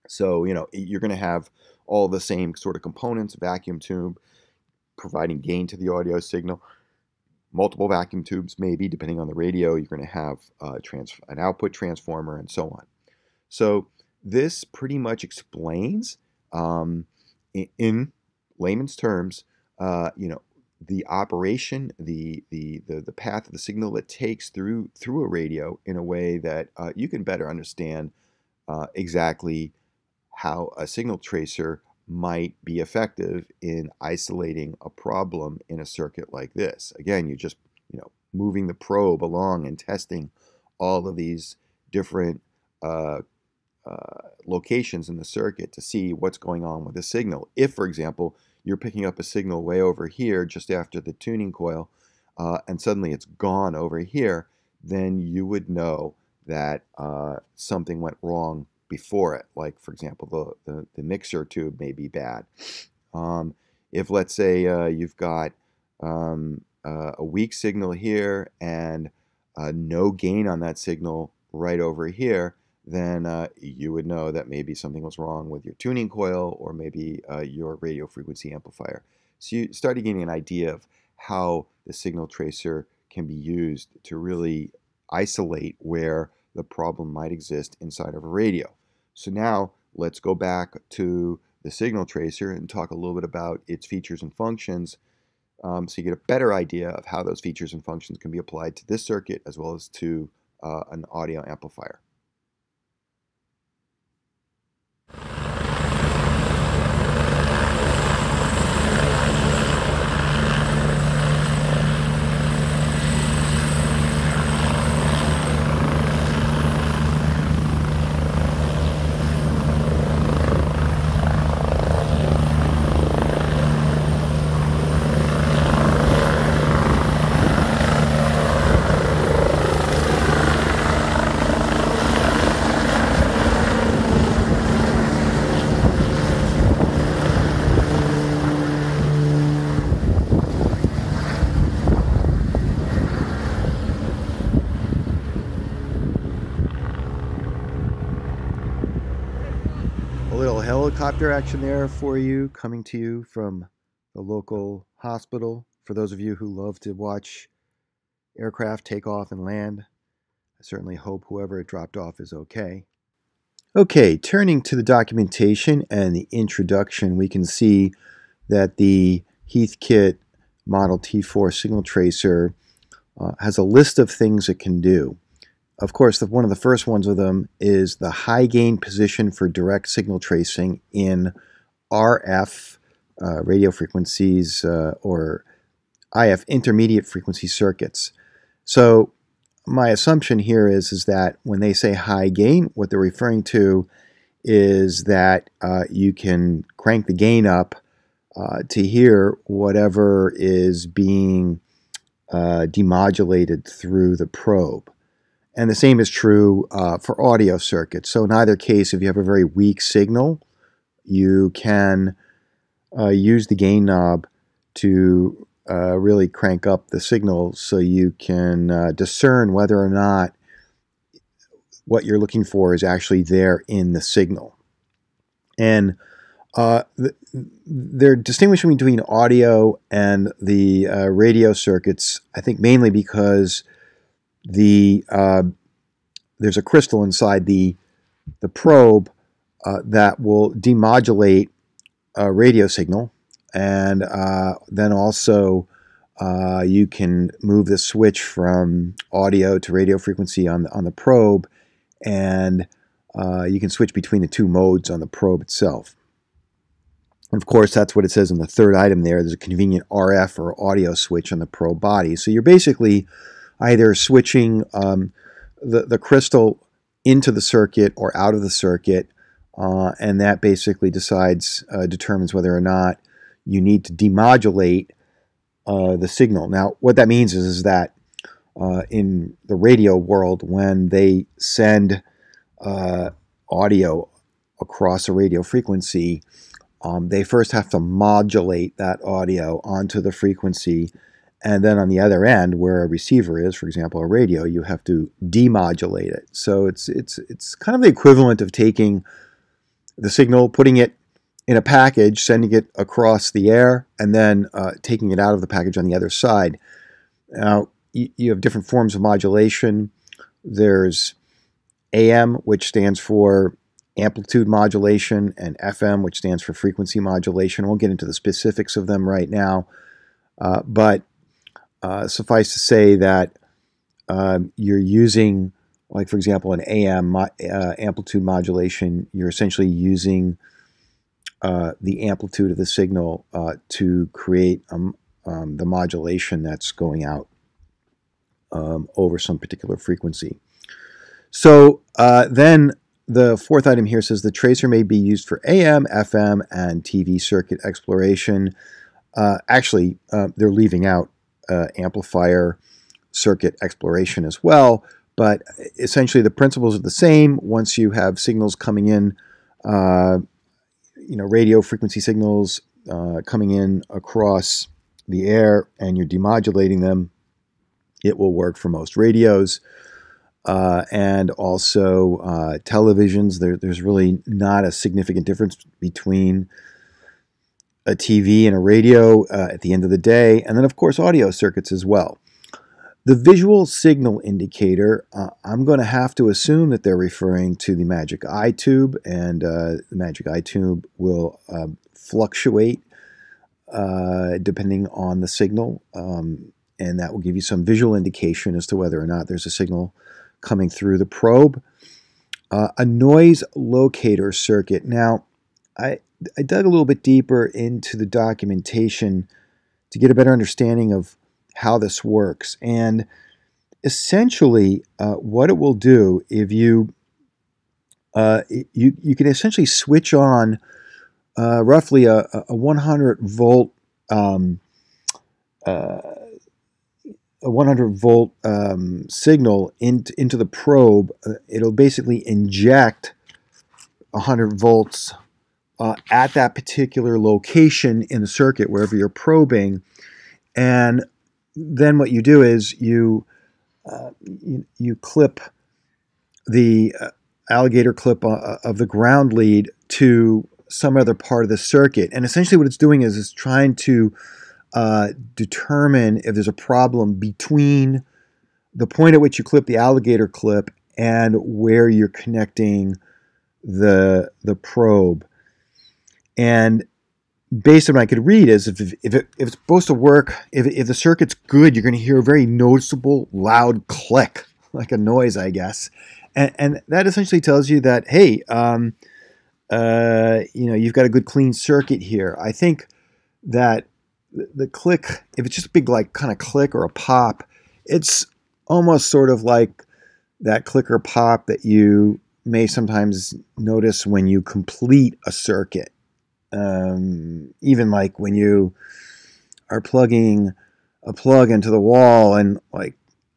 So, you know, you're going to have all the same sort of components, vacuum tube, providing gain to the audio signal, multiple vacuum tubes maybe, depending on the radio. You're going to have uh, an output transformer and so on. So this pretty much explains, um, in, in, layman's terms, uh, you know, the operation, the, the the the path of the signal it takes through through a radio in a way that uh, you can better understand uh, exactly how a signal tracer might be effective in isolating a problem in a circuit like this. Again, you're just you know moving the probe along and testing all of these different uh, uh, locations in the circuit to see what's going on with the signal. If, for example, you're picking up a signal way over here just after the tuning coil, uh, and suddenly it's gone over here, then you would know that uh, something went wrong before it. Like, for example, the, the, the mixer tube may be bad. Um, if, let's say, uh, you've got um, uh, a weak signal here and uh, no gain on that signal right over here, then uh, you would know that maybe something was wrong with your tuning coil or maybe uh, your radio frequency amplifier. So you started getting an idea of how the signal tracer can be used to really isolate where the problem might exist inside of a radio. So now let's go back to the signal tracer and talk a little bit about its features and functions um, so you get a better idea of how those features and functions can be applied to this circuit as well as to uh, an audio amplifier. Action there for you, coming to you from the local hospital. For those of you who love to watch aircraft take off and land, I certainly hope whoever it dropped off is okay. Okay, turning to the documentation and the introduction, we can see that the Heathkit Model T4 signal tracer uh, has a list of things it can do of course, the, one of the first ones of them is the high gain position for direct signal tracing in RF uh, radio frequencies uh, or IF intermediate frequency circuits. So my assumption here is, is that when they say high gain, what they're referring to is that uh, you can crank the gain up uh, to hear whatever is being uh, demodulated through the probe. And the same is true uh, for audio circuits. So in either case, if you have a very weak signal, you can uh, use the gain knob to uh, really crank up the signal so you can uh, discern whether or not what you're looking for is actually there in the signal. And uh, they're distinguishing between audio and the uh, radio circuits, I think mainly because the uh, there's a crystal inside the the probe uh, that will demodulate a radio signal, and uh, then also uh, you can move the switch from audio to radio frequency on the, on the probe, and uh, you can switch between the two modes on the probe itself. And of course, that's what it says in the third item there. There's a convenient RF or audio switch on the probe body. So you're basically either switching um, the, the crystal into the circuit or out of the circuit, uh, and that basically decides, uh, determines whether or not you need to demodulate uh, the signal. Now, what that means is, is that uh, in the radio world, when they send uh, audio across a radio frequency, um, they first have to modulate that audio onto the frequency. And then on the other end, where a receiver is, for example, a radio, you have to demodulate it. So it's it's it's kind of the equivalent of taking the signal, putting it in a package, sending it across the air, and then uh, taking it out of the package on the other side. Now, you, you have different forms of modulation. There's AM, which stands for amplitude modulation, and FM, which stands for frequency modulation. We'll get into the specifics of them right now, uh, but uh, suffice to say that um, you're using, like for example, an AM mo- uh, amplitude modulation. You're essentially using uh, the amplitude of the signal uh, to create um, um, the modulation that's going out um, over some particular frequency. So uh, then the fourth item here says the tracer may be used for AM, FM, and TV circuit exploration. Uh, actually, uh, they're leaving out uh, amplifier circuit exploration as well, but essentially the principles are the same. Once you have signals coming in, uh, you know, radio frequency signals uh, coming in across the air, and you're demodulating them, it will work for most radios uh, and also uh, televisions. There, there's really not a significant difference between a TV and a radio uh, at the end of the day, and then, of course, audio circuits as well. The visual signal indicator, uh, I'm going to have to assume that they're referring to the Magic Eye tube, and uh, the Magic Eye tube will um, fluctuate uh, depending on the signal, um, and that will give you some visual indication as to whether or not there's a signal coming through the probe. Uh, a noise locator circuit. Now, I, I dug a little bit deeper into the documentation to get a better understanding of how this works. And essentially, uh, what it will do if you uh, you you can essentially switch on uh, roughly a, a 100 volt um, uh, a 100 volt um, signal in, into the probe, uh, it'll basically inject 100 volts uh, at that particular location in the circuit, wherever you're probing. And then what you do is you uh, you, you, clip the uh, alligator clip uh, of the ground lead to some other part of the circuit. And essentially, what it's doing is it's trying to uh, determine if there's a problem between the point at which you clip the alligator clip and where you're connecting the the probe. And based on what I could read is if, if, it, if it's supposed to work, if, if the circuit's good, you're going to hear a very noticeable loud click, like a noise, I guess. And, and that essentially tells you that, hey, um, uh, you know, you've got a good clean circuit here. I think that the, click, if it's just a big like kind of click or a pop, it's almost sort of like that click or pop that you may sometimes notice when you complete a circuit. Um, even like when you are plugging a plug into the wall and like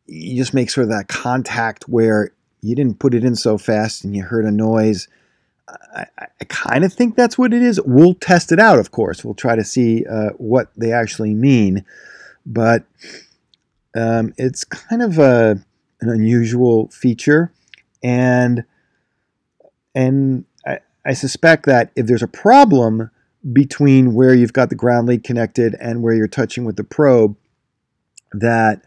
you just make sort of that contact where you didn't put it in so fast and you heard a noise I, I kind of think that's what it is. We'll test it out, of course. We'll try to see uh, what they actually mean. But um, it's kind of a, an unusual feature. And, and I, suspect that if there's a problem between where you've got the ground lead connected and where you're touching with the probe, that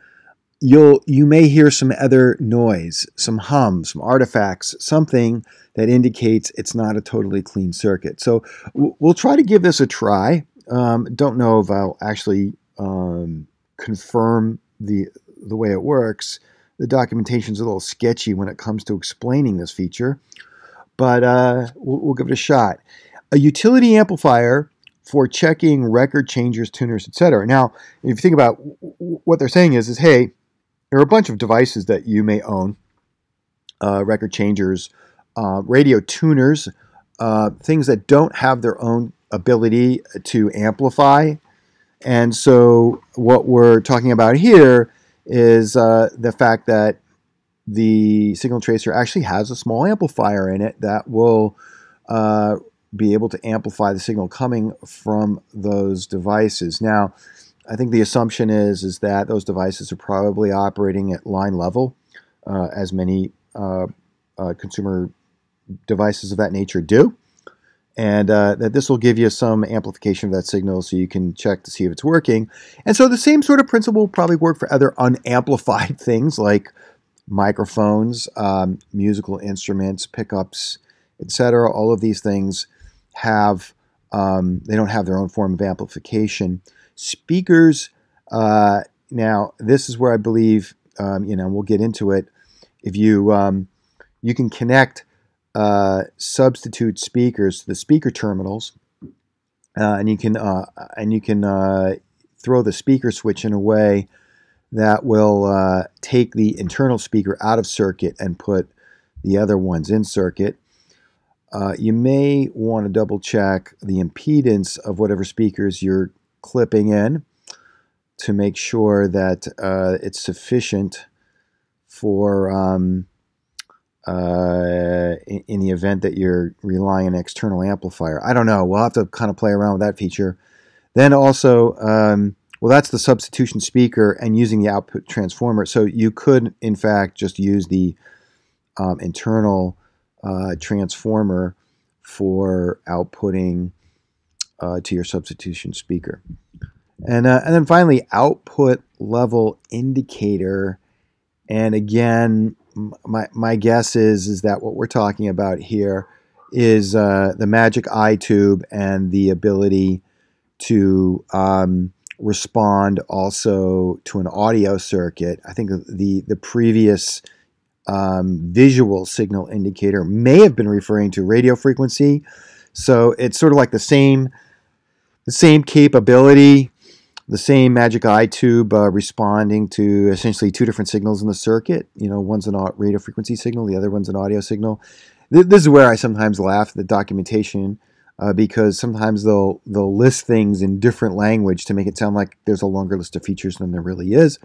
you'll you may hear some other noise, some hum, some artifacts, something that indicates it's not a totally clean circuit. So we'll try to give this a try. Um, don't know if I'll actually um, confirm the the way it works. The documentation is a little sketchy when it comes to explaining this feature, but uh, we'll, we'll give it a shot. A utility amplifier for checking record changers, tuners, etc. Now, if you think about what they're saying is, is hey, there are a bunch of devices that you may own, uh, record changers, uh, radio tuners, uh, things that don't have their own ability to amplify. And so, what we're talking about here is uh, the fact that the signal tracer actually has a small amplifier in it that will uh, be able to amplify the signal coming from those devices. Now, I think the assumption is is that those devices are probably operating at line level, uh, as many uh, uh, consumer devices of that nature do, and uh, that this will give you some amplification of that signal, so you can check to see if it's working. And so the same sort of principle will probably work for other unamplified things like microphones, um, musical instruments, pickups, etc. All of these things have um, they don't have their own form of amplification. Speakers, uh, now this is where I believe um, you know we'll get into it. If you um, you can connect uh, substitute speakers to the speaker terminals, uh, and you can uh, and you can uh, throw the speaker switch in a way that will uh, take the internal speaker out of circuit and put the other ones in circuit. Uh, you may want to double check the impedance of whatever speakers you're clipping in to make sure that uh, it's sufficient for um, uh, in, in, the event that you're relying on an external amplifier. I don't know. We'll have to kind of play around with that feature. Then also, um, well, that's the substitution speaker and using the output transformer. So you could, in fact, just use the um, internal uh, transformer for outputting uh, to your substitution speaker. And, uh, and then finally, output level indicator. And again, my, my guess is, is that what we're talking about here is uh, the magic eye tube and the ability to um, respond also to an audio circuit. I think the, the previous um, visual signal indicator may have been referring to radio frequency. So it's sort of like the same, the same capability, the same magic eye tube uh, responding to essentially two different signals in the circuit. You know, one's an radio frequency signal, the other one's an audio signal. This is where I sometimes laugh at the documentation uh, because sometimes they'll they'll list things in different language to make it sound like there's a longer list of features than there really is.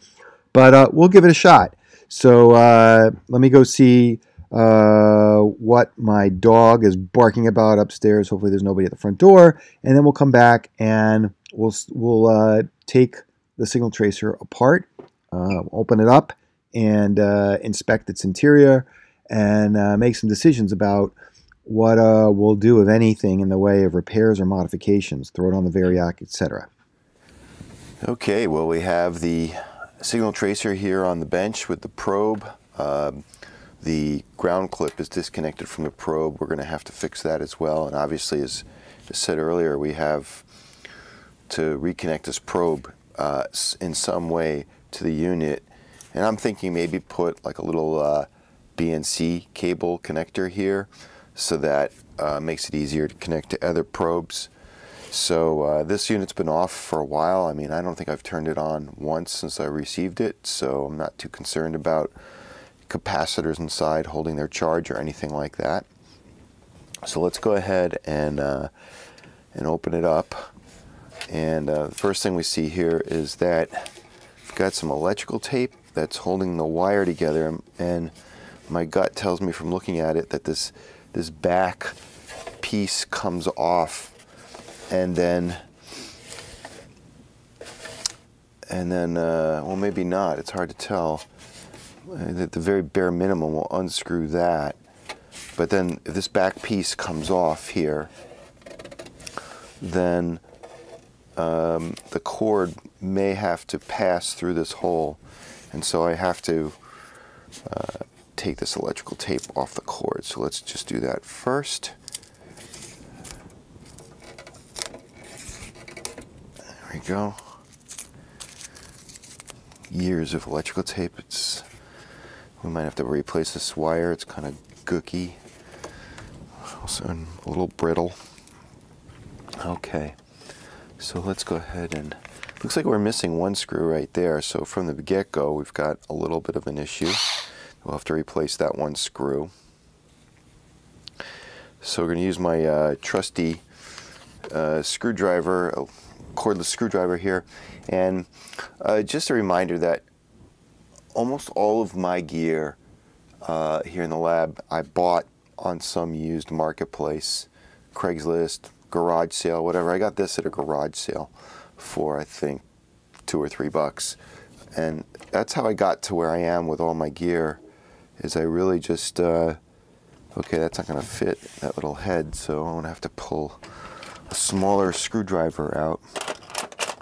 But uh, we'll give it a shot. So uh, let me go see uh, what my dog is barking about upstairs. Hopefully, there's nobody at the front door, and then we'll come back and we'll we'll uh, take the signal tracer apart, uh, open it up, and inspect its interior, and make some decisions about what we'll do, if anything, in the way of repairs or modifications. Throw it on the Variac, etc. Okay, well, we have the signal tracer here on the bench with the probe. Um, the ground clip is disconnected from the probe. We're going to have to fix that as well. And obviously, as I said earlier, we have to reconnect this probe uh, in some way to the unit. And I'm thinking maybe put like a little uh, BNC cable connector here so that uh, makes it easier to connect to other probes. So uh, this unit's been off for a while. I mean, I don't think I've turned it on once since I received it, so I'm not too concerned about capacitors inside holding their charge or anything like that. So let's go ahead and, uh, and open it up. And uh, the first thing we see here is that we've got some electrical tape that's holding the wire together. And my gut tells me from looking at it that this, this back piece comes off and then and then uh, well maybe not it's hard to tell. At the very bare minimum we'll unscrew that. But then if this back piece comes off here then um, the cord may have to pass through this hole. And so I have to uh, take this electrical tape off the cord. So let's just do that first. There we go. Years of electrical tape. It's we might have to replace this wire. It's kind of gooky, also a little brittle. Okay, so let's go ahead and looks like we're missing one screw right there. So from the get-go, we've got a little bit of an issue. We'll have to replace that one screw. So we're going to use my uh, trusty uh, screwdriver, cordless screwdriver here. And uh, just a reminder that almost all of my gear uh, here in the lab I bought on some used marketplace, Craigslist, garage sale, whatever. I got this at a garage sale for I think two or three bucks. And that's how I got to where I am with all my gear is I really just, uh, okay, that's not to fit that little head, so I'm to have to pull a smaller screwdriver out.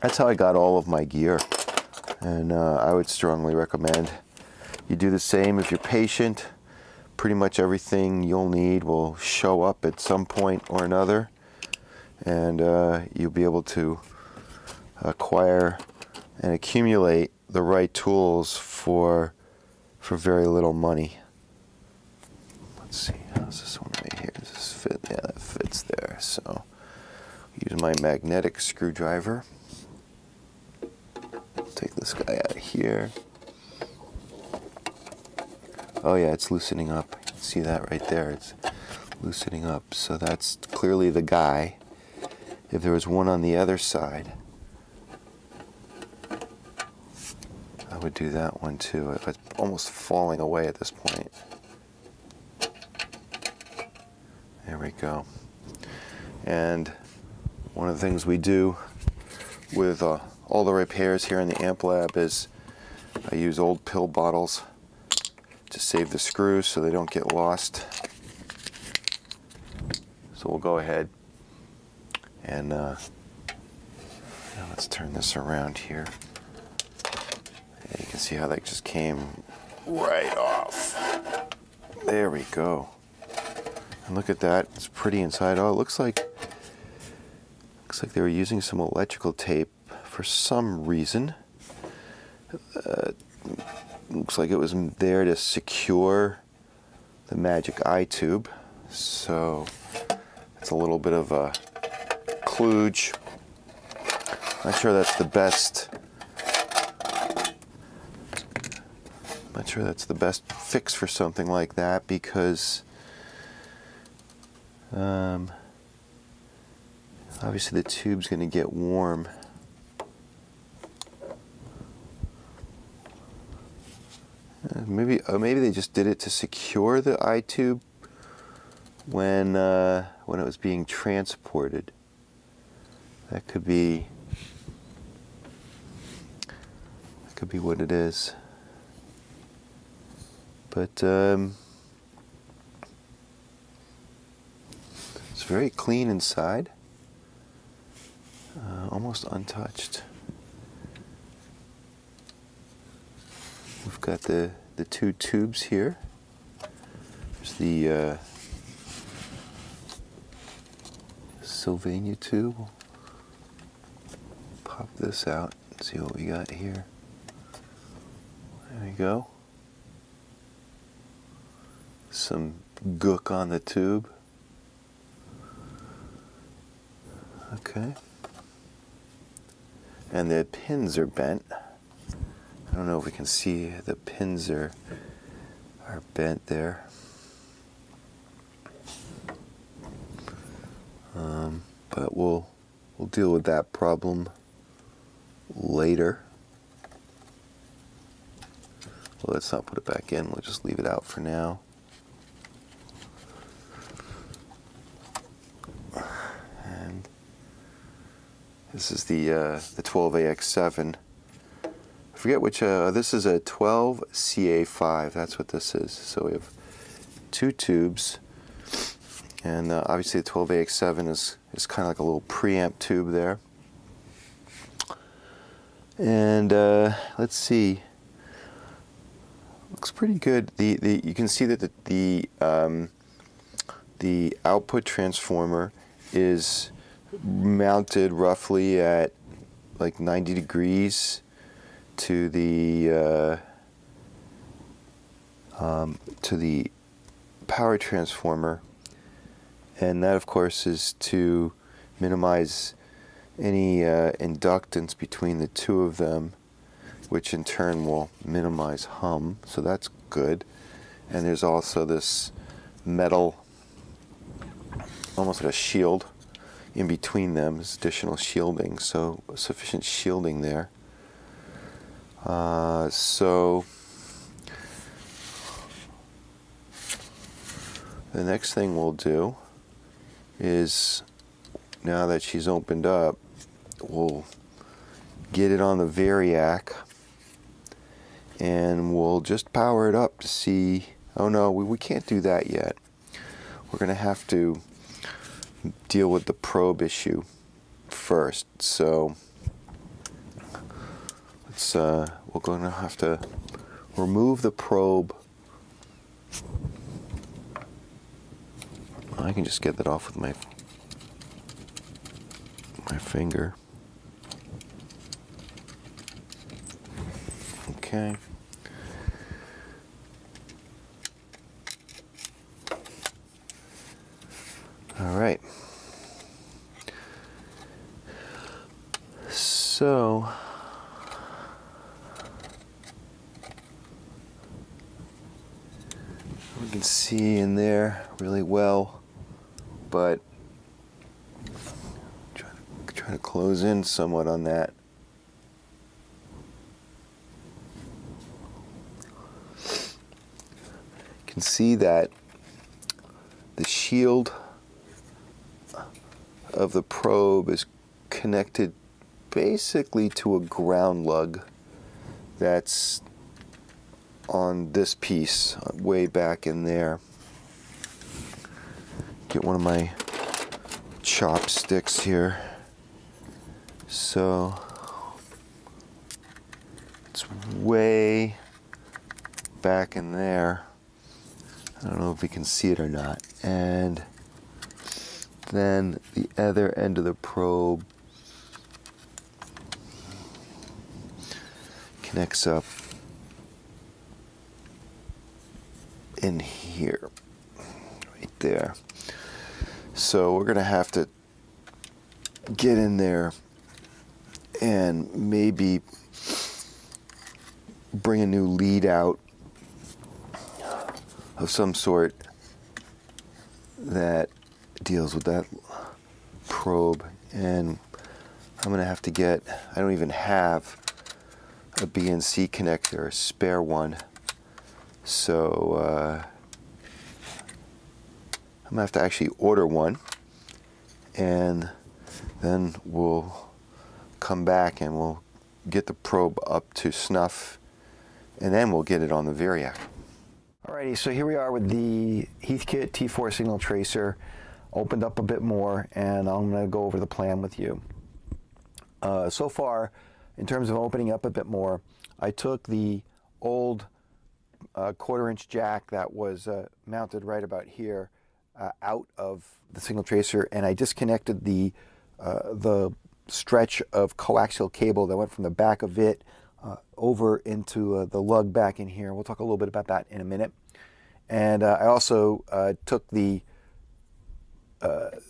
That's how I got all of my gear. And uh, I would strongly recommend you do the same if you're patient. Pretty much everything you'll need will show up at some point or another. And uh, you'll be able to acquire and accumulate the right tools for for very little money. Let's see, how's this one right here? Does this fit? Yeah, that fits there. So use my magnetic screwdriver. Take this guy out of here. Oh yeah, it's loosening up. See that right there? It's loosening up. So that's clearly the guy. If there was one on the other side, would do that one too. It's almost falling away at this point. There we go. And one of the things we do with uh, all the repairs here in the amp lab is I use old pill bottles to save the screws so they don't get lost. So we'll go ahead and uh, let's turn this around here see how that just came right off. There we go. And look at that. It's pretty inside. Oh, it looks like looks like they were using some electrical tape for some reason. Uh, looks like it was there to secure the magic eye tube. So it's a little bit of a kludge. Not sure that's the best not sure that's the best fix for something like that because um, obviously the tube's going to get warm. Uh, maybe uh, maybe they just did it to secure the eye tube when uh, when it was being transported. That could be that could be what it is. But um, it's very clean inside, uh, almost untouched. We've got the, the two tubes here. There's the uh, Sylvania tube. Pop this out and see what we got here. There we go some gook on the tube. Okay. And the pins are bent. I don't know if we can see the pins are are bent there. Um, but we'll we'll deal with that problem later. Well, let's not put it back in. We'll just leave it out for now. This is the uh, the 12AX7. I forget which. Uh, this is a 12CA5. That's what this is. So we have two tubes, and uh, obviously the 12AX7 is is kind of like a little preamp tube there. And uh, let's see. looks pretty good. The, the you can see that the the, um, the output transformer is mounted roughly at like 90 degrees to the uh, um, to the power transformer. And that of course is to minimize any uh, inductance between the two of them which in turn will minimize hum. So that's good. And there's also this metal almost like a shield in between them is additional shielding so sufficient shielding there. Uh, so the next thing we'll do is now that she's opened up we'll get it on the variac and we'll just power it up to see oh no we, we can't do that yet. We're gonna have to deal with the probe issue first. So let's uh, we're gonna have to remove the probe. I can just get that off with my my finger. Okay All right. So we can see in there really well, but try to, try to close in somewhat on that. You can see that the shield of the probe is connected basically to a ground lug that's on this piece way back in there. Get one of my chopsticks here. So it's way back in there. I don't know if we can see it or not. And then the other end of the probe connects up in here, right there. So we're gonna have to get in there and maybe bring a new lead out of some sort that deals with that probe and I'm gonna have to get I don't even have a BNC connector a spare one so uh, I'm gonna have to actually order one and then we'll come back and we'll get the probe up to snuff and then we'll get it on the Variac. Alrighty, so here we are with the Heathkit T4 signal tracer opened up a bit more and I'm going to go over the plan with you. Uh, so far, in terms of opening up a bit more, I took the old uh, quarter inch jack that was uh, mounted right about here uh, out of the signal tracer and I disconnected the, uh, the stretch of coaxial cable that went from the back of it uh, over into the lug back in here. We'll talk a little bit about that in a minute. And I also took the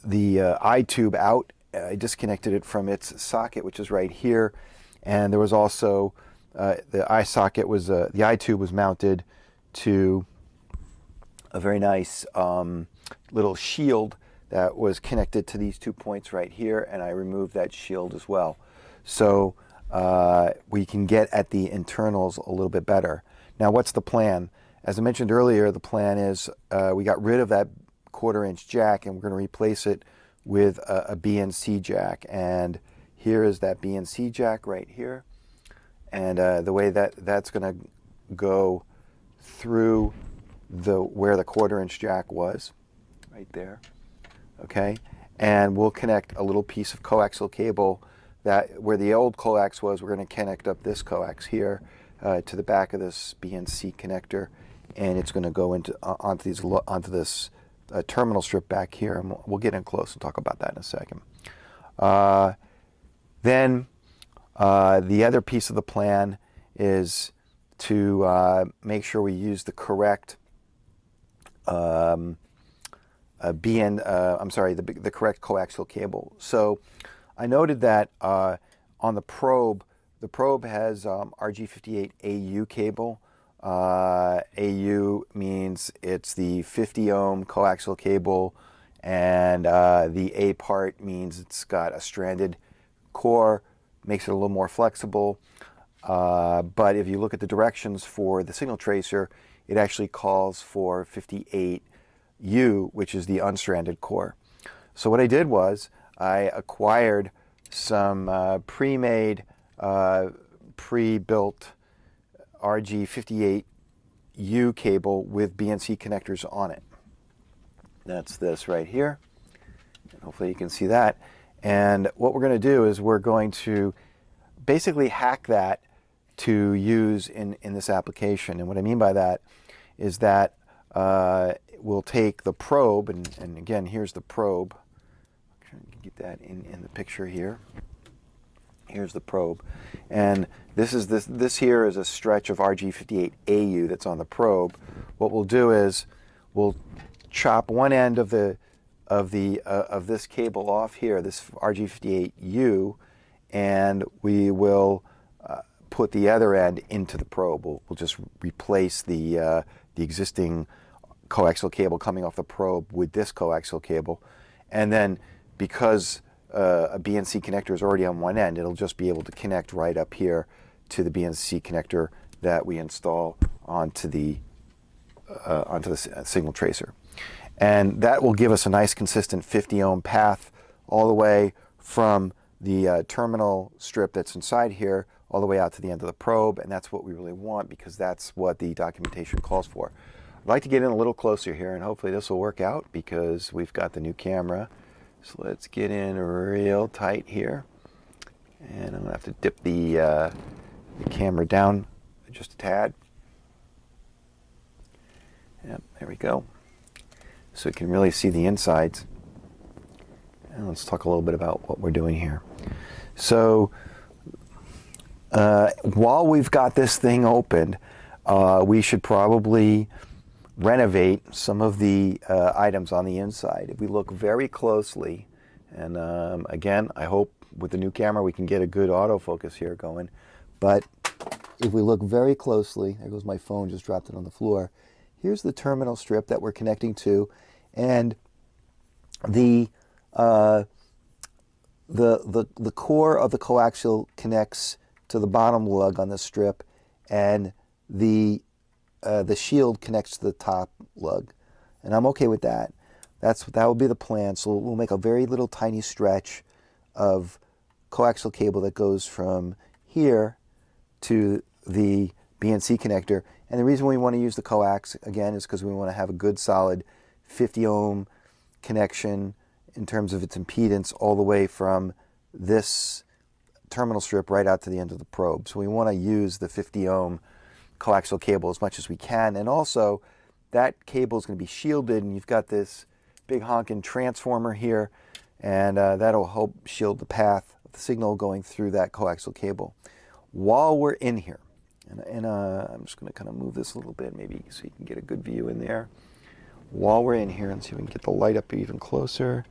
the uh, eye tube out. I disconnected it from its socket, which is right here. And there was also uh, the eye socket was uh, the eye tube was mounted to a very nice um, little shield that was connected to these two points right here, and I removed that shield as well. So uh, we can get at the internals a little bit better. Now, what's the plan? As I mentioned earlier, the plan is uh, we got rid of that quarter inch jack and we're going to replace it with a, a BNC jack. And here is that BNC jack right here. And uh, the way that that's going to go through the where the quarter inch jack was, right there. Okay, and we'll connect a little piece of coaxial cable that where the old coax was. We're going to connect up this coax here uh, to the back of this BNC connector, and it's going to go into uh, onto these onto this uh, terminal strip back here, and we'll, get in close and talk about that in a second. Uh, then uh, the other piece of the plan is to uh, make sure we use the correct um, BN. I'm sorry, the the correct coaxial cable. So I noted that on the probe the probe has um, RG58AU cable. Uh, AU means it's the 50 ohm coaxial cable, and uh, the A part means it's got a stranded core, makes it a little more flexible. Uh, but if you look at the directions for the signal tracer, it actually calls for 58U, which is the unstranded core. So what I did was I acquired some uh, pre-made uh, pre-built RG58U cable with BNC connectors on it. That's this right here. Hopefully you can see that. And what we're going to do is we're going to basically hack that to use in, in this application. And what I mean by that is that uh, we'll take the probe, and, and again, here's the probe. Get that in, in the picture here. Here's the probe. And this is this this here is a stretch of RG58AU that's on the probe. What we'll do is we'll chop one end of the of the uh, of this cable off here, this RG58U, and we will uh, put the other end into the probe. We'll, we'll just replace the uh, the existing coaxial cable coming off the probe with this coaxial cable, and then because uh, a BNC connector is already on one end, it'll just be able to connect right up here to the BNC connector that we install onto the uh, onto the uh, signal tracer. And that will give us a nice consistent 50 ohm path all the way from the uh, terminal strip that's inside here all the way out to the end of the probe. And that's what we really want because that's what the documentation calls for. I'd like to get in a little closer here and hopefully this will work out because we've got the new camera so let's get in real tight here. And I'm to have to dip the, uh, the camera down just a tad. Yep, there we go. So we can really see the insides. And let's talk a little bit about what we're doing here. So uh, while we've got this thing opened, uh, we should probably renovate some of the uh, items on the inside. If we look very closely, and um, again, I hope with the new camera we can get a good autofocus here going, but if we look very closely, there goes my phone, just dropped it on the floor. Here's the terminal strip that we're connecting to, and the uh, the, the, the core of the coaxial connects to the bottom lug on the strip, and the uh, the shield connects to the top lug, and I'm okay with that. That's that will be the plan. So we'll make a very little tiny stretch of coaxial cable that goes from here to the BNC connector. And the reason we want to use the coax again is because we want to have a good solid 50 ohm connection in terms of its impedance all the way from this terminal strip right out to the end of the probe. So we want to use the 50 ohm coaxial cable as much as we can. And also, that cable is going to be shielded, and you've got this big honking transformer here, and uh, that'll help shield the path of the signal going through that coaxial cable. While we're in here, and, and uh, I'm just going to kind of move this a little bit, maybe so you can get a good view in there. While we're in here, and see if we can get the light up even closer.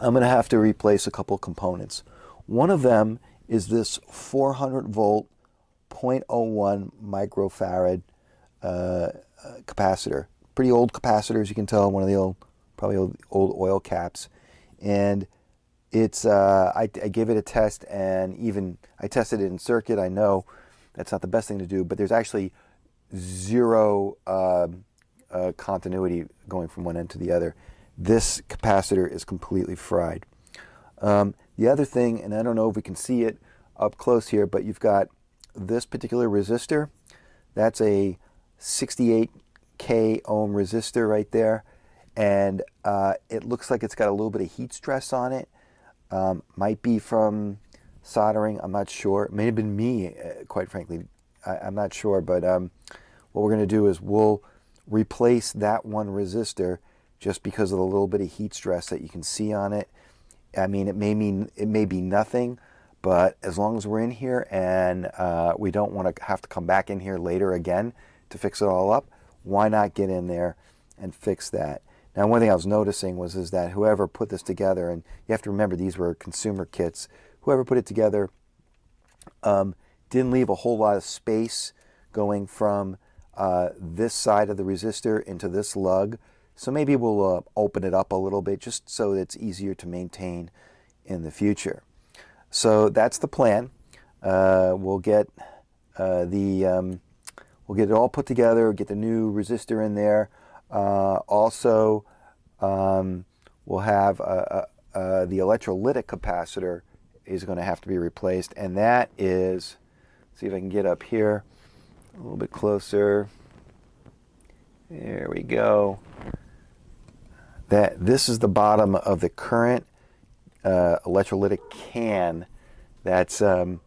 I'm going to have to replace a couple components. One of them is this 400 volt 0.01 microfarad uh, uh, capacitor. Pretty old capacitor, as you can tell, one of the old, probably old, old oil caps. And it's, uh, I, I gave it a test and even I tested it in circuit. I know that's not the best thing to do, but there's actually zero um, uh, continuity going from one end to the other. This capacitor is completely fried. Um, the other thing, and I don't know if we can see it up close here, but you've got this particular resistor, that's a 68k ohm resistor right there. And uh, it looks like it's got a little bit of heat stress on it. Um, might be from soldering. I'm not sure. It may have been me, uh, quite frankly. I, am not sure. But um, what we're going to do is we'll replace that one resistor just because of the little bit of heat stress that you can see on it. I mean, it may mean it may be nothing, but as long as we're in here and uh, we don't want to have to come back in here later again to fix it all up, why not get in there and fix that? Now, one thing I was noticing was is that whoever put this together, and you have to remember these were consumer kits, whoever put it together um, didn't leave a whole lot of space going from uh, this side of the resistor into this lug. So maybe we'll uh, open it up a little bit just so it's easier to maintain in the future. So that's the plan. Uh, we'll get uh, the um, we'll get it all put together. Get the new resistor in there. Uh, also, um, we'll have uh, the electrolytic capacitor is going to have to be replaced, and that is. See if I can get up here a little bit closer. There we go. That this is the bottom of the current uh, electrolytic can that's um,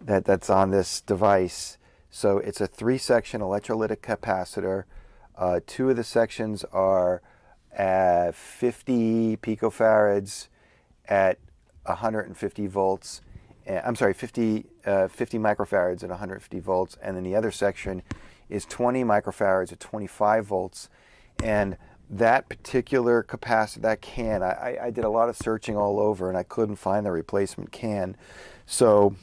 that that's on this device. So it's a three-section electrolytic capacitor. Uh, two of the sections are at 50 picofarads at 150 volts, I'm sorry, 50, uh, 50 microfarads at 150 volts, and then the other section is 20 microfarads at 25 volts. And that particular capacitor, that can, I, I did a lot of searching all over and I couldn't find the replacement can. So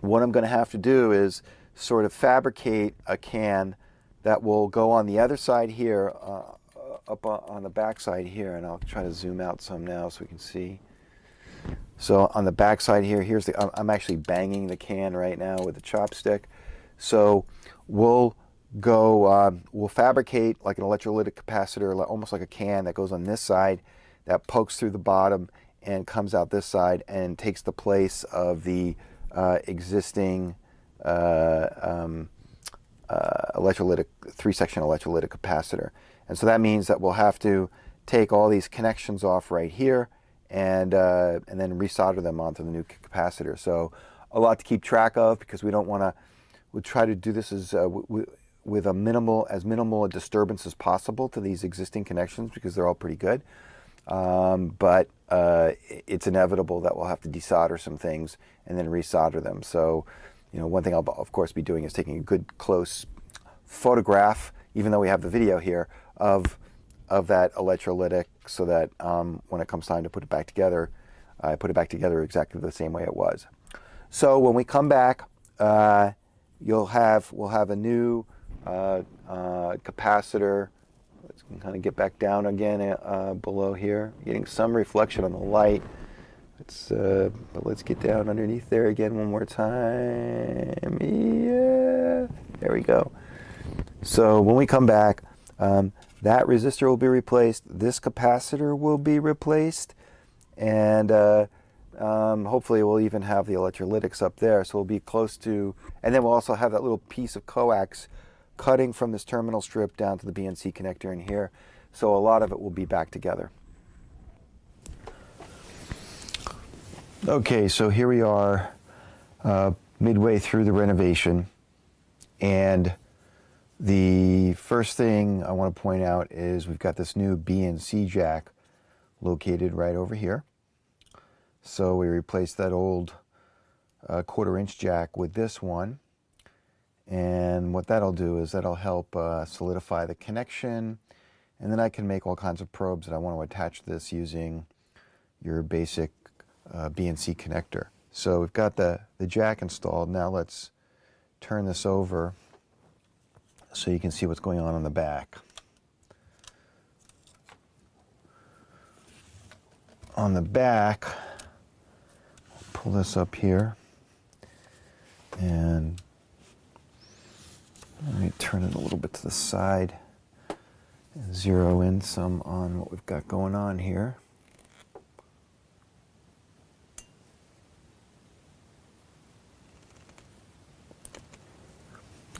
what I'm going to have to do is sort of fabricate a can that will go on the other side here, uh, up on the back side here, and I'll try to zoom out some now so we can see. So on the back side here, here's the, I'm actually banging the can right now with a chopstick. So we'll go, uh, we'll fabricate like an electrolytic capacitor, almost like a can that goes on this side, that pokes through the bottom and comes out this side and takes the place of the uh, existing uh, um, uh, electrolytic, three-section electrolytic capacitor. And so that means that we'll have to take all these connections off right here and uh, and then resolder them onto the new capacitor. So a lot to keep track of because we don't want to. We try to do this as uh, with a minimal as minimal a disturbance as possible to these existing connections because they're all pretty good. Um, but uh, it's inevitable that we'll have to desolder some things and then resolder them. So, you know, one thing I'll of course be doing is taking a good close photograph, even though we have the video here, of of that electrolytic so that um, when it comes time to put it back together, I put it back together exactly the same way it was. So when we come back, uh, you'll have we'll have a new uh, uh, capacitor. Let's kind of get back down again uh, below here. Getting some reflection on the light. Let's uh, but let's get down underneath there again one more time. Yeah, there we go. So when we come back. Um, that resistor will be replaced. This capacitor will be replaced. And uh, um, hopefully we'll even have the electrolytics up there. So we'll be close to, and then we'll also have that little piece of coax cutting from this terminal strip down to the BNC connector in here. So a lot of it will be back together. Okay, so here we are uh, midway through the renovation. And the first thing I want to point out is we've got this new BNC jack located right over here. So we replaced that old uh, quarter inch jack with this one. And what that'll do is that'll help uh, solidify the connection. And then I can make all kinds of probes that I want to attach this using your basic uh, BNC connector. So we've got the, the jack installed. Now let's turn this over so you can see what's going on in the back. On the back, pull this up here and let me turn it a little bit to the side and zero in some on what we've got going on here.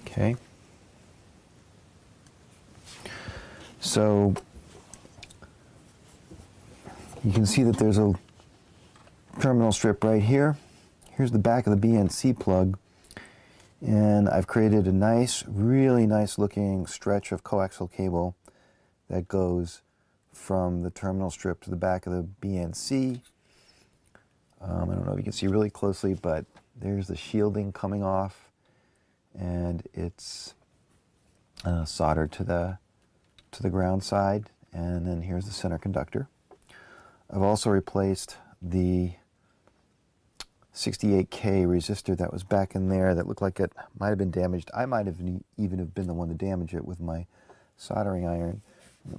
Okay. So you can see that there's a terminal strip right here here's the back of the BNC plug. And I've created a nice, really nice looking stretch of coaxial cable that goes from the terminal strip to the back of the BNC. Um, I don't know if you can see really closely, but there's the shielding coming off and it's uh, soldered to the to the ground side and then here's the center conductor. I've also replaced the 68K resistor that was back in there that looked like it might have been damaged. I might have even have been the one to damage it with my soldering iron.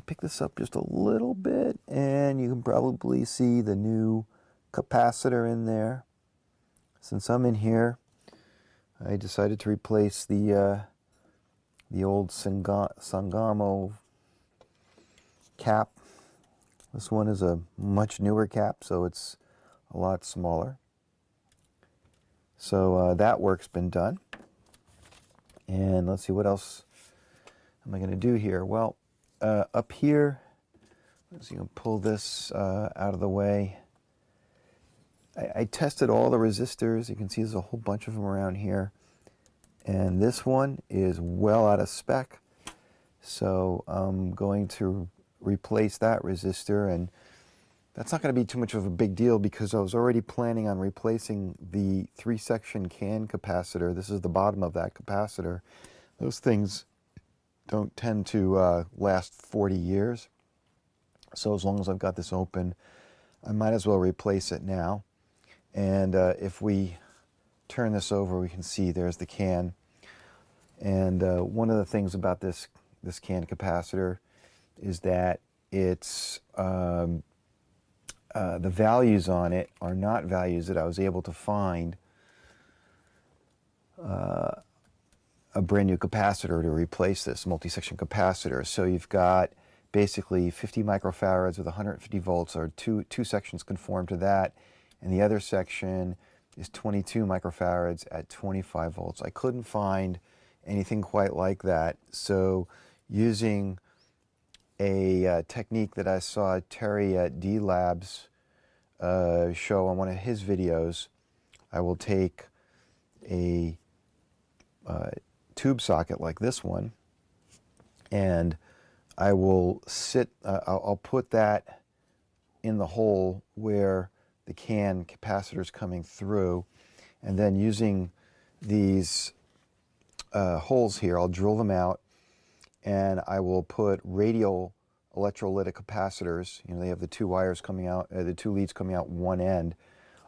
pick this up just a little bit and you can probably see the new capacitor in there. Since I'm in here, I decided to replace the uh, the old Sangamo cap. This one is a much newer cap, so it's a lot smaller. So uh, that work's been done. And let's see, what else am I going to do here? Well, uh, up here, let's see, you can pull this uh, out of the way. I, I, tested all the resistors. You can see there's a whole bunch of them around here. And this one is well out of spec. So I'm going to replace that resistor and that's not going to be too much of a big deal because I was already planning on replacing the three section CAN capacitor. This is the bottom of that capacitor. Those things don't tend to uh, last 40 years. So as long as I've got this open, I might as well replace it now. And uh, if we turn this over, we can see there's the CAN. And uh, one of the things about this, this CAN capacitor is that it's um, uh, the values on it are not values that I was able to find uh, a brand new capacitor to replace this multi-section capacitor. So you've got basically 50 microfarads with 150 volts, or two, two sections conform to that, and the other section is 22 microfarads at 25 volts. I couldn't find anything quite like that, so using a uh, technique that I saw Terry at D Labs uh, show on one of his videos. I will take a uh, tube socket like this one and I will sit, uh, I'll, I'll put that in the hole where the CAN capacitor is coming through and then using these uh, holes here, I'll drill them out and I will put radial electrolytic capacitors. You know, they have the two wires coming out, uh, the two leads coming out one end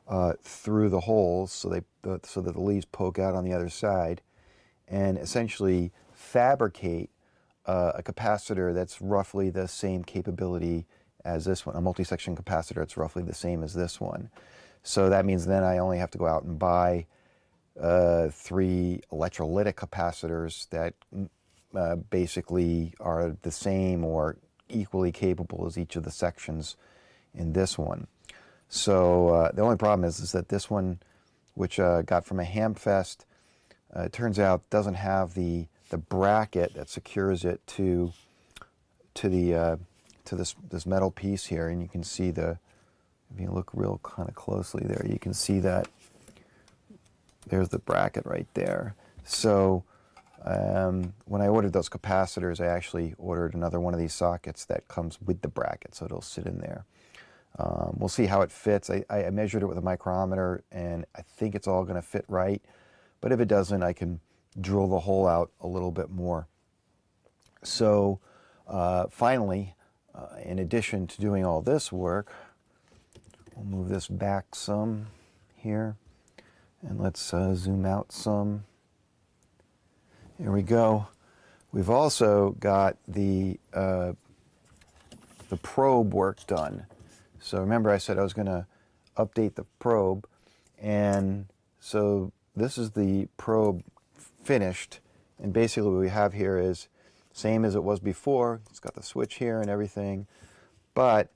uh, through the holes, so they uh, so that the leads poke out on the other side, and essentially fabricate uh, a capacitor that's roughly the same capability as this one. A multi-section capacitor, it's roughly the same as this one. So that means then I only have to go out and buy uh, three electrolytic capacitors that uh, basically are the same or equally capable as each of the sections in this one. So uh, the only problem is, is that this one, which uh, got from a Hamfest, uh, it turns out doesn't have the the bracket that secures it to to the uh, to this this metal piece here, and you can see the if you look real kind of closely there, you can see that there's the bracket right there. So um, when I ordered those capacitors, I actually ordered another one of these sockets that comes with the bracket, so it'll sit in there. Um, we'll see how it fits. I, I, measured it with a micrometer, and I think it's all going to fit right. But if it doesn't, I can drill the hole out a little bit more. So uh, finally, uh, in addition to doing all this work, we'll move this back some here, and let's uh, zoom out some. Here we go. We've also got the, uh, the probe work done. So remember I said I was going to update the probe and so this is the probe finished and basically what we have here is same as it was before. It's got the switch here and everything but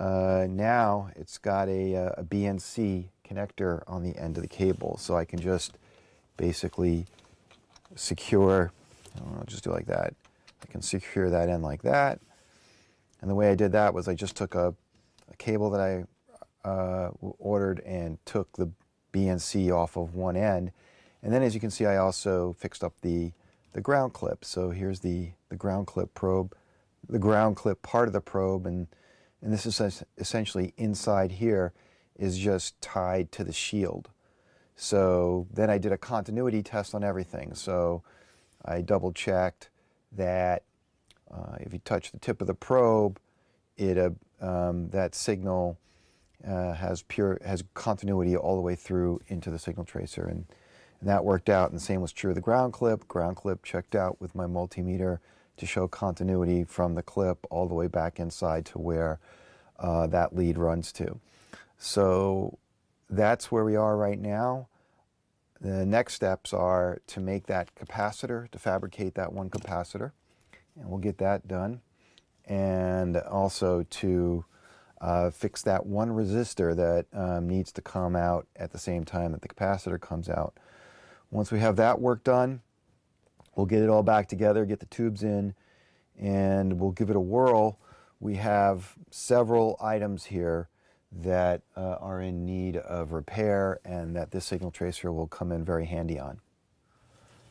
uh, now it's got a, uh, a BNC connector on the end of the cable so I can just basically secure, I'll just do like that. I can secure that in like that. And the way I did that was I just took a, a cable that I uh, ordered and took the BNC off of one end. And then as you can see, I also fixed up the, the ground clip. So here's the, the ground clip probe, the ground clip part of the probe, and, and this is essentially inside here is just tied to the shield. So then I did a continuity test on everything. So I double checked that uh, if you touch the tip of the probe, it uh, um, that signal uh, has pure has continuity all the way through into the signal tracer, and, and that worked out. And the same was true of the ground clip. Ground clip checked out with my multimeter to show continuity from the clip all the way back inside to where uh, that lead runs to. So that's where we are right now. The next steps are to make that capacitor, to fabricate that one capacitor, and we'll get that done. And also to uh, fix that one resistor that um, needs to come out at the same time that the capacitor comes out. Once we have that work done, we'll get it all back together, get the tubes in, and we'll give it a whirl. We have several items here that uh, are in need of repair and that this signal tracer will come in very handy on.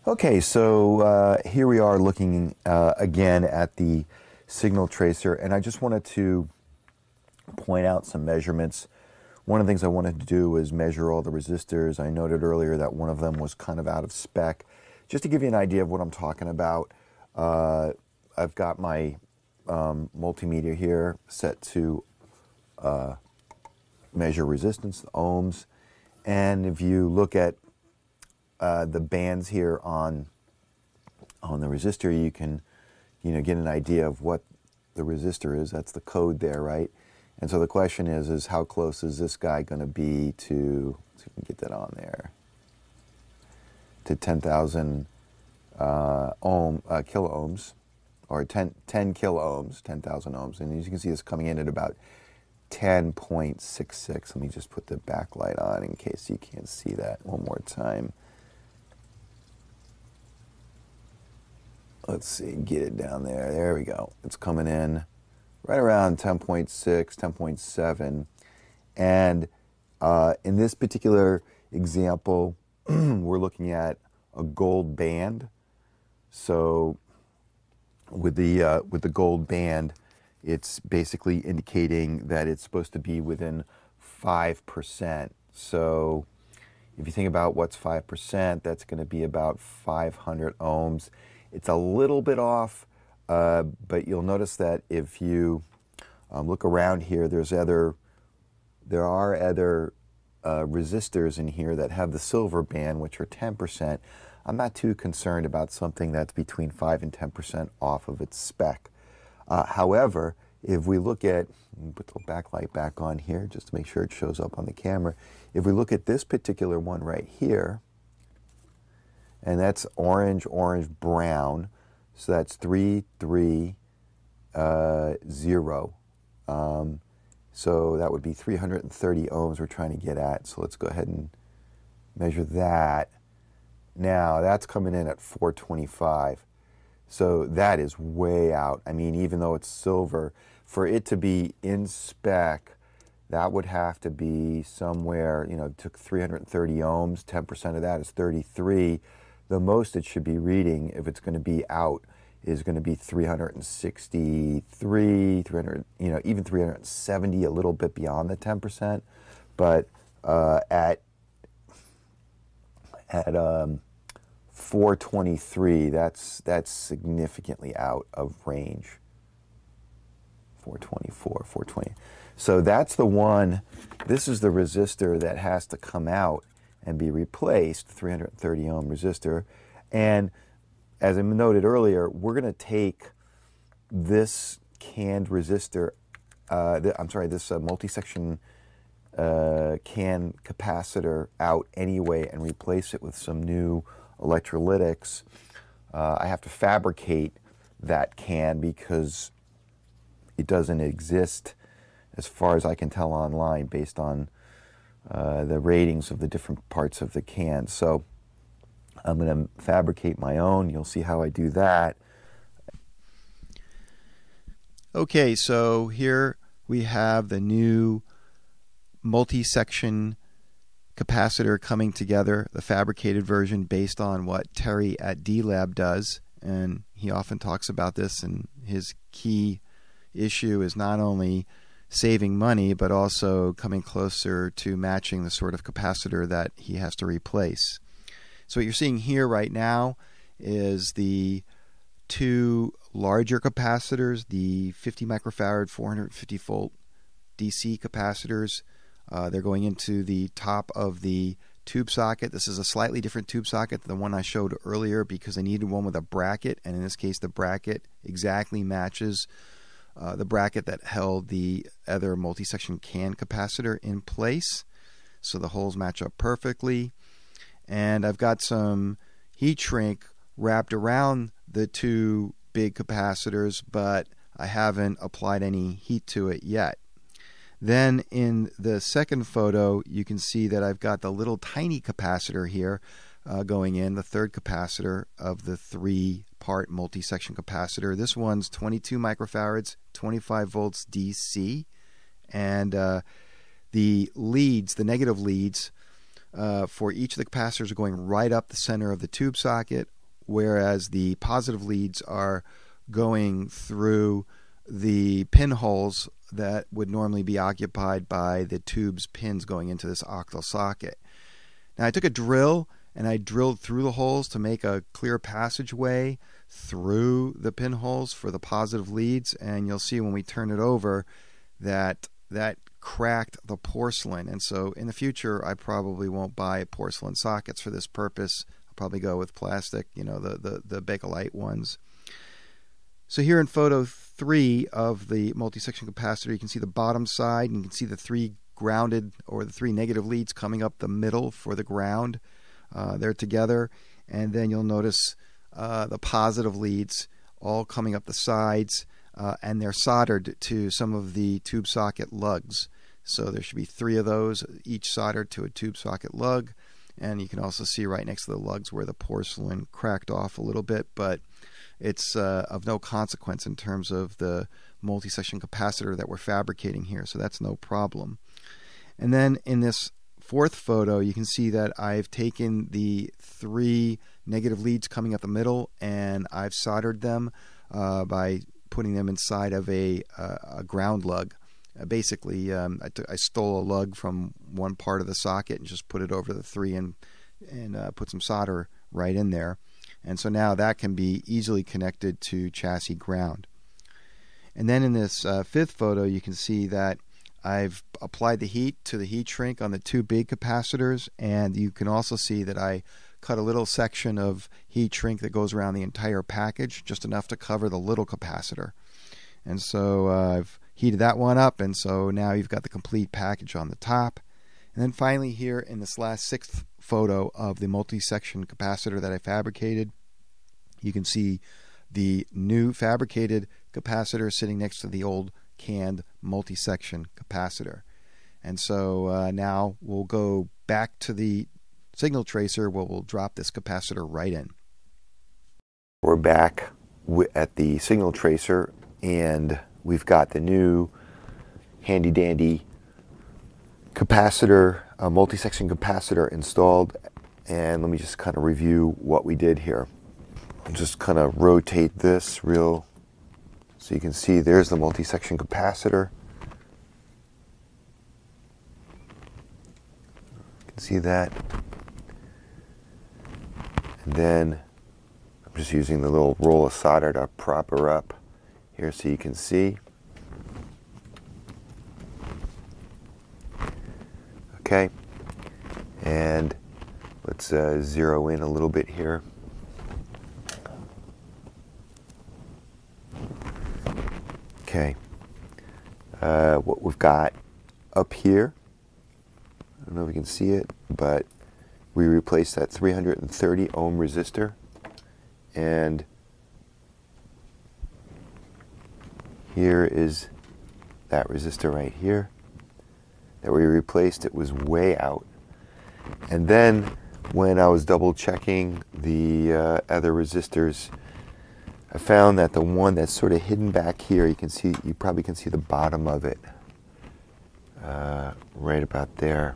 Okay, so uh, here we are looking uh, again at the signal tracer and I just wanted to point out some measurements. One of the things I wanted to do was measure all the resistors. I noted earlier that one of them was kind of out of spec. Just to give you an idea of what I'm talking about, uh, I've got my um, multimeter here set to uh, measure resistance, ohms, and if you look at uh, the bands here on on the resistor, you can you know get an idea of what the resistor is. That's the code there, right? And so the question is, is how close is this guy going to be to? Get that on there to 10,000 uh, ohm uh, kilo ohms or 10, 10 kilo ohms, 10,000 ohms, and as you can see, it's coming in at about 10.66. Let me just put the backlight on in case you can't see that one more time. Let's see, get it down there. There we go. It's coming in right around 10.6, 10.7. And uh, in this particular example, we're looking at a gold band. So with the, uh, with the gold band, it's basically indicating that it's supposed to be within 5%. So if you think about what's 5%, that's going to be about 500 ohms. It's a little bit off, uh, but you'll notice that if you um, look around here, there's other, there are other uh, resistors in here that have the silver band, which are 10%. I'm not too concerned about something that's between 5 and 10% off of its spec. Uh, however, if we look at, put the backlight back on here just to make sure it shows up on the camera. If we look at this particular one right here, and that's orange, orange, brown, so that's 330. Uh, um, so that would be 330 ohms we're trying to get at. So let's go ahead and measure that. Now that's coming in at 425. So that is way out. I mean, even though it's silver, for it to be in spec, that would have to be somewhere, you know, it took 330 ohms, 10% of that is 33. The most it should be reading, if it's going to be out, is going to be 363, 300, you know, even 370, a little bit beyond the 10%. But uh, at at um, 423, that's, that's significantly out of range. 424, 420. So that's the one, this is the resistor that has to come out and be replaced, 330 ohm resistor. And as I noted earlier, we're going to take this canned resistor, uh, I'm sorry, this uh, multi-section uh, can capacitor out anyway and replace it with some new electrolytics. Uh, I have to fabricate that can because it doesn't exist as far as I can tell online based on uh, the ratings of the different parts of the can. So I'm going to fabricate my own. You'll see how I do that. Okay, so here we have the new multi-section capacitor coming together, the fabricated version based on what Terry at D Lab does. And he often talks about this, and his key issue is not only saving money, but also coming closer to matching the sort of capacitor that he has to replace. So, what you're seeing here right now is the two larger capacitors, the 50 microfarad 450 volt DC capacitors. Uh, they're going into the top of the tube socket. This is a slightly different tube socket than the one I showed earlier because I needed one with a bracket, and in this case, the bracket exactly matches uh, the bracket that held the other multi-section CAN capacitor in place. So the holes match up perfectly. And I've got some heat shrink wrapped around the two big capacitors, but I haven't applied any heat to it yet. Then in the second photo, you can see that I've got the little tiny capacitor here uh, going in, the third capacitor of the three part multi section capacitor. This one's 22 microfarads, 25 volts DC, and uh, the leads, the negative leads, uh, for each of the capacitors are going right up the center of the tube socket, whereas the positive leads are going through the pinholes that would normally be occupied by the tube's pins going into this octal socket. Now I took a drill and I drilled through the holes to make a clear passageway through the pinholes for the positive leads and you'll see when we turn it over that that cracked the porcelain. And so in the future I probably won't buy porcelain sockets for this purpose. I'll probably go with plastic you know the the, the Bakelite ones. So here in photo three of the multi-section capacitor, you can see the bottom side, and you can see the three grounded or the three negative leads coming up the middle for the ground. Uh, they're together, and then you'll notice uh, the positive leads all coming up the sides, uh, and they're soldered to some of the tube socket lugs. So there should be three of those, each soldered to a tube socket lug. And you can also see right next to the lugs where the porcelain cracked off a little bit, but it's uh, of no consequence in terms of the multi-section capacitor that we're fabricating here, so that's no problem. And then in this fourth photo, you can see that I've taken the three negative leads coming up the middle and I've soldered them uh, by putting them inside of a, uh, a ground lug. Uh, basically, um, I, I stole a lug from one part of the socket and just put it over the three and and uh, put some solder right in there. And so now that can be easily connected to chassis ground. And then in this uh, fifth photo, you can see that I've applied the heat to the heat shrink on the two big capacitors, and you can also see that I cut a little section of heat shrink that goes around the entire package, just enough to cover the little capacitor. And so uh, I've heated that one up, and so now you've got the complete package on the top. And then finally, here in this last sixth photo of the multi-section capacitor that I fabricated. You can see the new fabricated capacitor sitting next to the old canned multi-section capacitor. And so uh, now we'll go back to the signal tracer where we'll drop this capacitor right in. We're back at the signal tracer and we've got the new handy dandy capacitor, a multi-section capacitor installed. And let me just kind of review what we did here. I'll just kind of rotate this real, so you can see there's the multi-section capacitor. You can see that. And then I'm just using the little roll of solder to prop her up here so you can see. Okay, and let's uh, zero in a little bit here. Okay, uh, what we've got up here, I don't know if you can see it, but we replaced that 330 ohm resistor. And here is that resistor right here that we replaced, it was way out. And then when I was double checking the uh, other resistors, I found that the one that's sort of hidden back here, you can see, you probably can see the bottom of it, uh, right about there.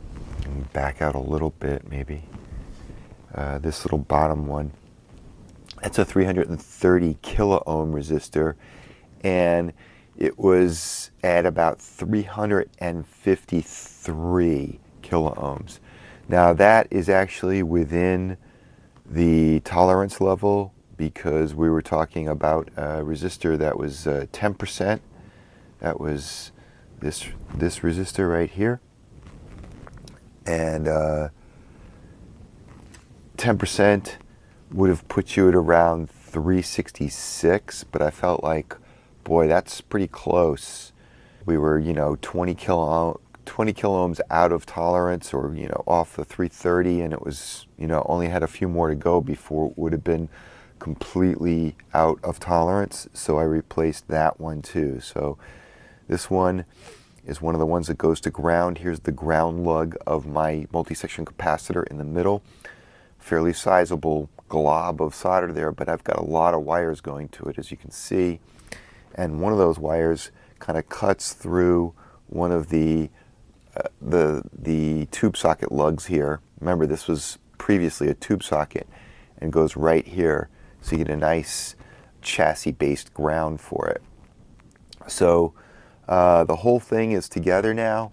back out a little bit, maybe. Uh, this little bottom one. That's a 330 kilo ohm resistor, and it was at about 353 kilo ohms. Now that is actually within the tolerance level because we were talking about a resistor that was uh, 10%. That was this this resistor right here, and uh, 10% would have put you at around 366. But I felt like, boy, that's pretty close. We were, you know, 20 kilo 20 kilo ohms out of tolerance, or you know, off the 330, and it was, you know, only had a few more to go before it would have been completely out of tolerance. So I replaced that one too. So this one is one of the ones that goes to ground. Here's the ground lug of my multi-section capacitor in the middle. Fairly sizable glob of solder there, but I've got a lot of wires going to it, as you can see. And one of those wires kind of cuts through one of the uh, the the tube socket lugs here. Remember, this was previously a tube socket, and goes right here, so you get a nice chassis-based ground for it. So uh, the whole thing is together now.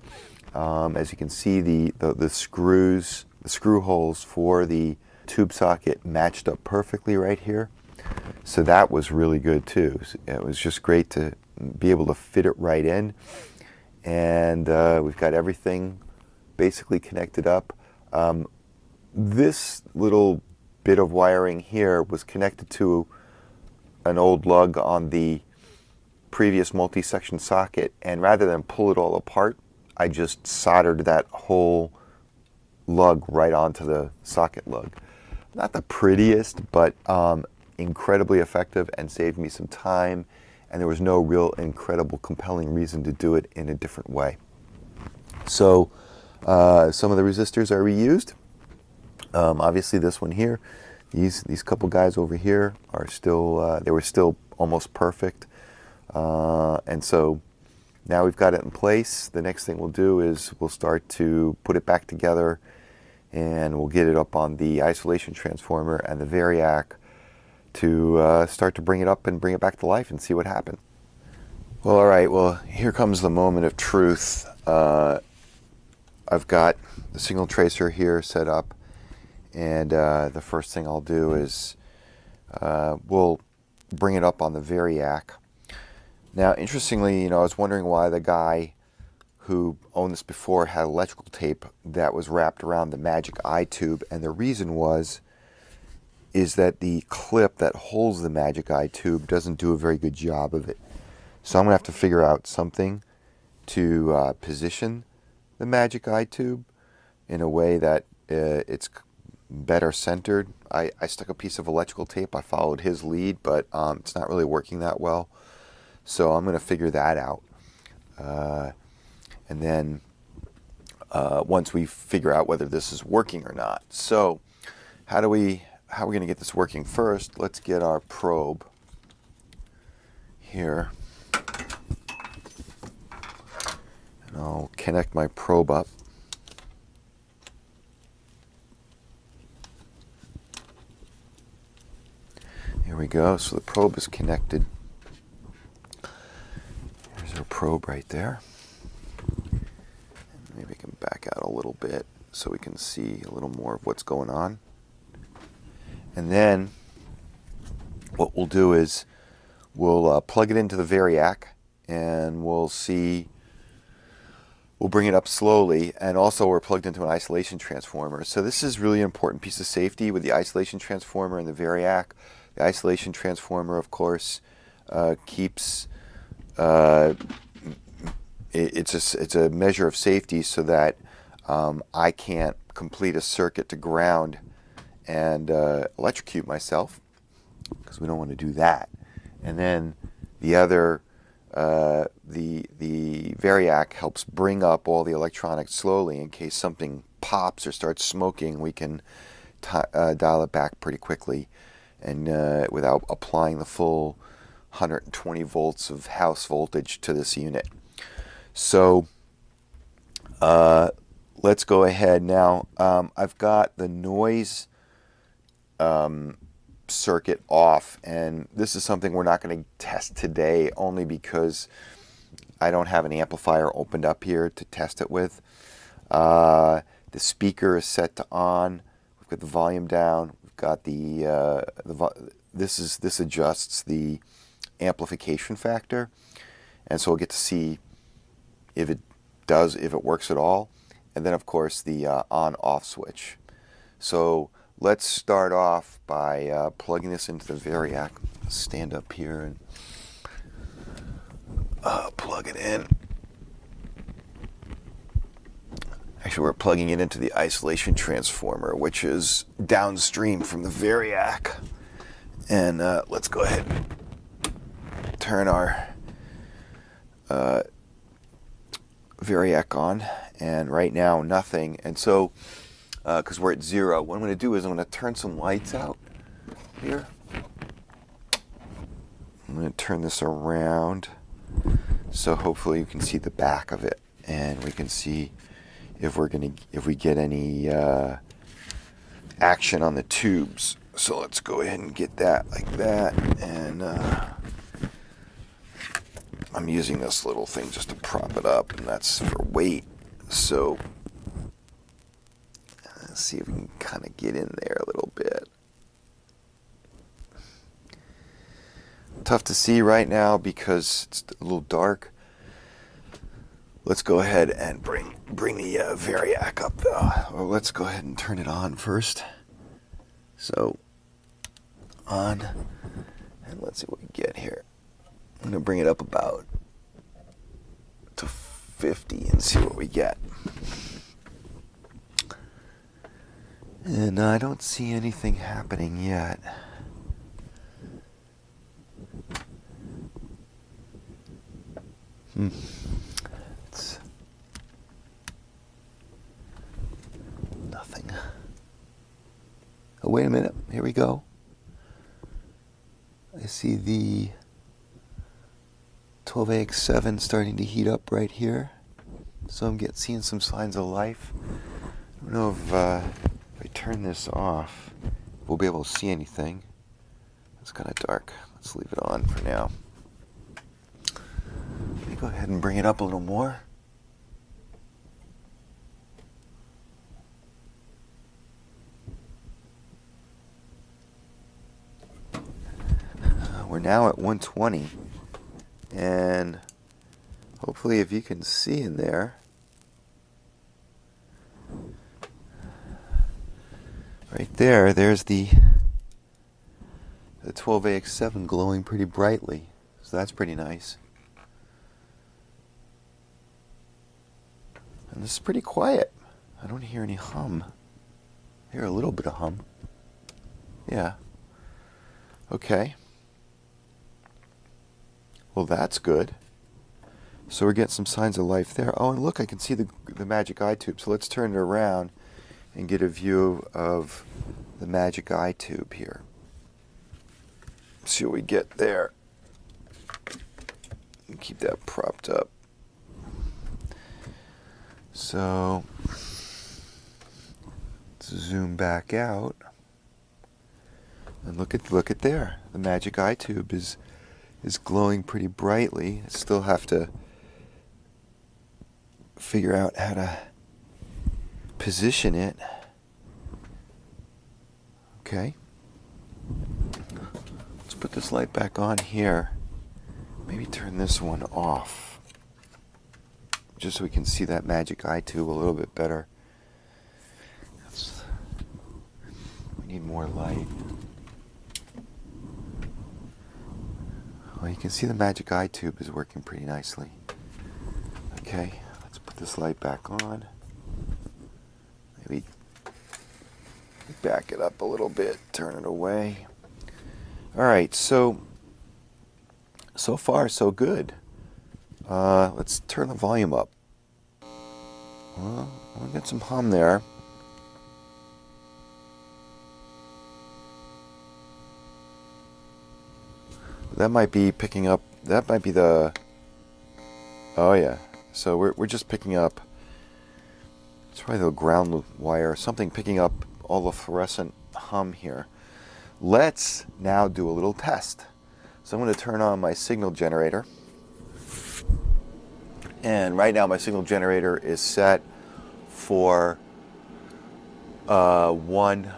Um, as you can see, the, the, the, screws, the screw holes for the tube socket matched up perfectly right here. So that was really good too. It was just great to be able to fit it right in. And uh, we've got everything basically connected up. Um, this little bit of wiring here was connected to an old lug on the previous multi-section socket and rather than pull it all apart I just soldered that whole lug right onto the socket lug. Not the prettiest but um, incredibly effective and saved me some time and there was no real incredible compelling reason to do it in a different way. So uh, some of the resistors are reused. Um, obviously this one here, these these couple guys over here are still uh, they were still almost perfect. Uh, and so now we've got it in place. The next thing we'll do is we'll start to put it back together and we'll get it up on the isolation transformer and the Variac to uh, start to bring it up and bring it back to life and see what happened. Well, all right, well, here comes the moment of truth. Uh, I've got the signal tracer here set up, and uh, the first thing I'll do is uh, we'll bring it up on the Variac now, interestingly, you know, I was wondering why the guy who owned this before had electrical tape that was wrapped around the Magic Eye tube, and the reason was is that the clip that holds the Magic Eye tube doesn't do a very good job of it. So I'm gonna have to figure out something to uh, position the Magic Eye tube in a way that uh, it's better centered. I, I stuck a piece of electrical tape. I followed his lead, but um, it's not really working that well. So I'm going to figure that out. Uh, and then uh, once we figure out whether this is working or not. So how do we, how we going to get this working? First, let's get our probe here. And I'll connect my probe up. Here we go. So the probe is connected There's our probe right there. Maybe we can back out a little bit so we can see a little more of what's going on. And then what we'll do is we'll uh, plug it into the Variac and we'll see we'll bring it up slowly. And also we're plugged into an isolation transformer. So this is really an important piece of safety with the isolation transformer and the Variac. The isolation transformer of course uh, keeps uh, it's a, it's a measure of safety so that um, I can't complete a circuit to ground and uh, electrocute myself because we don't want to do that. And then the other, uh, the the Variac helps bring up all the electronics slowly in case something pops or starts smoking. We can uh, dial it back pretty quickly and uh, without applying the full 120 volts of house voltage to this unit. So uh, let's go ahead now. Um, I've got the noise um, circuit off, and this is something we're not going to test today only because I don't have an amplifier opened up here to test it with. Uh, the speaker is set to on. We've got the volume down. We've got the, uh, the this is this adjusts the amplification factor, and so we'll get to see if it does if it works at all, and then of course the uh, on-off switch. So let's start off by uh, plugging this into the Variac. Stand up here and uh, plug it in. Actually, we're plugging it into the isolation transformer, which is downstream from the Variac. And uh, let's go ahead and turn our uh, Variac on. And right now, nothing. And so, because uh, we're at zero, what I'm going to do is I'm going to turn some lights out here. I'm going to turn this around so hopefully you can see the back of it and we can see if we're going to if we get any uh, action on the tubes. So let's go ahead and get that like that and uh, I'm using this little thing just to prop it up and that's for weight. So see if we can kind of get in there a little bit tough to see right now because it's a little dark. Let's go ahead and bring bring the uh, Variac up though. Or let's go ahead and turn it on first. So on, and let's see what we get here. I'm gonna bring it up about to 50 and see what we get. And I don't see anything happening yet. Hmm. It's nothing. Oh, wait a minute. Here we go. I see the 12AX7 starting to heat up right here. So I'm getting seeing some signs of life. I don't know if, uh, if I turn this off, we'll be able to see anything. It's kind of dark. Let's leave it on for now Let me go ahead and bring it up a little more. Uh, we're now at 120 and hopefully if you can see in there right there there's the the 12AX7 glowing pretty brightly so that's pretty nice And this is pretty quiet. I don't hear any hum. I hear a little bit of hum. Yeah. Okay. Well, that's good. So we're getting some signs of life there. Oh, and look, I can see the, the magic eye tube. So let's turn it around and get a view of the magic eye tube here. See what we get there. Keep that propped up. So let's zoom back out and look at look at there. The magic eye tube is is glowing pretty brightly. I still have to figure out how to position it. Okay. Let's put this light back on here. Maybe turn this one off just so we can see that magic eye tube a little bit better. That's, we need more light. Well, you can see the magic eye tube is working pretty nicely. Okay, let's put this light back on. Maybe back it up a little bit, turn it away. All right, so so far so good. Uh, let's turn the volume up. Well, we'll get some hum there. That might be picking up, that might be the, oh yeah. So we're, we're just picking up, try the ground wire, something picking up all the fluorescent hum here. Let's now do a little test. So I'm going to turn on my signal generator. And right now my signal generator is set for uh, one,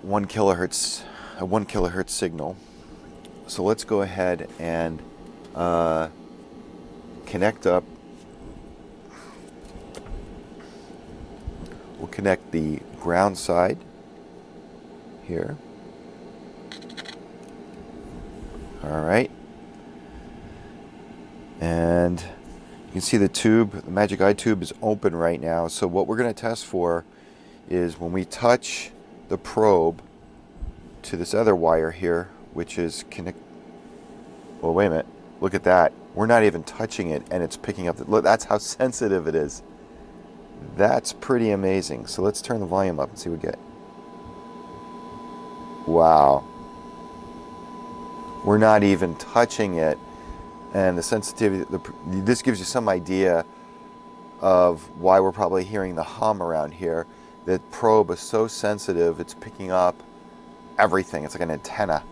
one kilohertz, a one kilohertz signal. So let's go ahead and uh, connect up. We'll connect the ground side here. All right. And you can see the tube, the Magic Eye tube is open right now. So what we're going to test for is when we touch the probe to this other wire here, which is connect. Well, wait a minute. Look at that. We're not even touching it, and it's picking up. The, look, that's how sensitive it is. That's pretty amazing. So let's turn the volume up and see what we get. Wow. We're not even touching it, and the sensitivity. The, this gives you some idea of why we're probably hearing the hum around here. The probe is so sensitive; it's picking up everything. It's like an antenna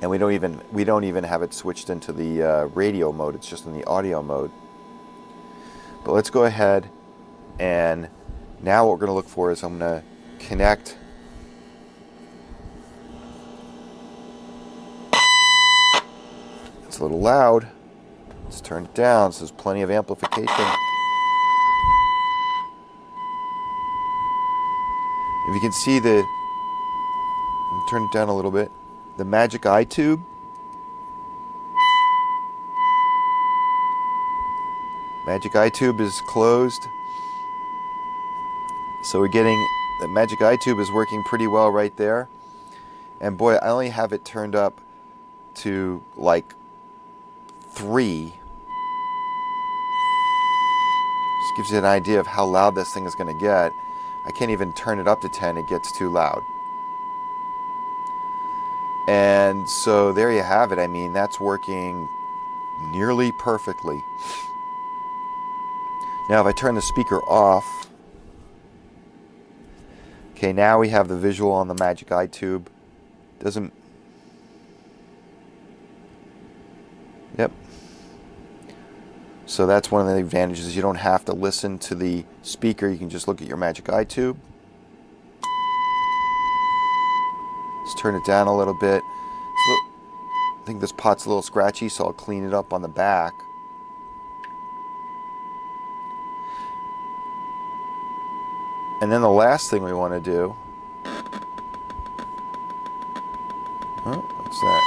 and we don't even we don't even have it switched into the uh, radio mode it's just in the audio mode but let's go ahead and now what we're going to look for is I'm going to connect it's a little loud let's turn it down so there's plenty of amplification if you can see the turn it down a little bit the Magic Eye tube. Magic Eye tube is closed. So we're getting the Magic Eye tube is working pretty well right there. And boy, I only have it turned up to like three. Just gives you an idea of how loud this thing is going to get. I can't even turn it up to 10, it gets too loud. And so there you have it. I mean, that's working nearly perfectly. Now, if I turn the speaker off, okay, now we have the visual on the Magic Eye tube. Doesn't. Yep. So that's one of the advantages. You don't have to listen to the speaker. You can just look at your Magic Eye tube. Let's turn it down a little bit. I think this pot's a little scratchy, so I'll clean it up on the back. And then the last thing we want to do. Huh? What's that?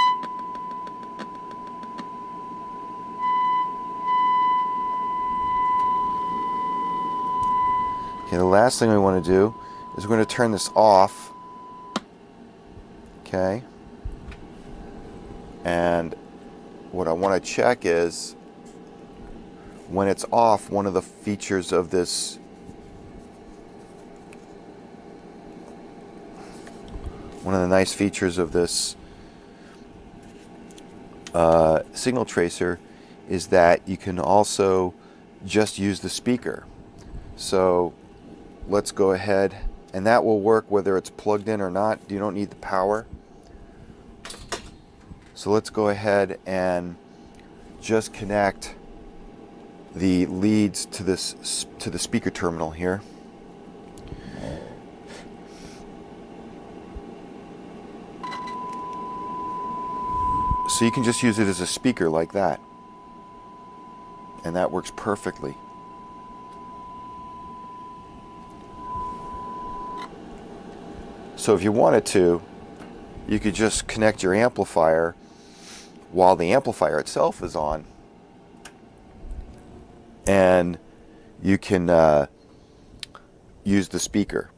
Okay, the last thing we want to do is we're going to turn this off Okay. And what I want to check is when it's off, one of the features of this one of the nice features of this uh, signal tracer is that you can also just use the speaker. So let's go ahead and that will work whether it's plugged in or not. You don't need the power. So let's go ahead and just connect the leads to this to the speaker terminal here. So you can just use it as a speaker like that. And that works perfectly. So if you wanted to, you could just connect your amplifier while the amplifier itself is on. And you can uh, use the speaker.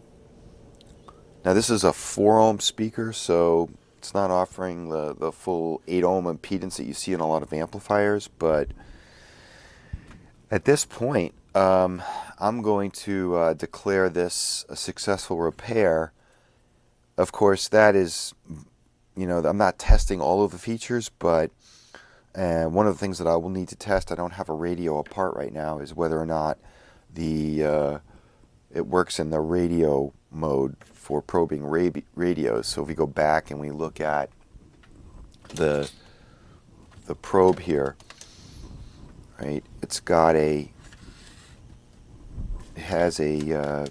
Now this is a 4 ohm speaker, so it's not offering the, the full 8 ohm impedance that you see in a lot of amplifiers, but at this point, um, I'm going to uh, declare this a successful repair. Of course, that is you know, I'm not testing all of the features, but and one of the things that I will need to test, I don't have a radio apart right now, is whether or not the uh, it works in the radio mode for probing radios. So if we go back and we look at the the probe here, right? It's got a it has a uh,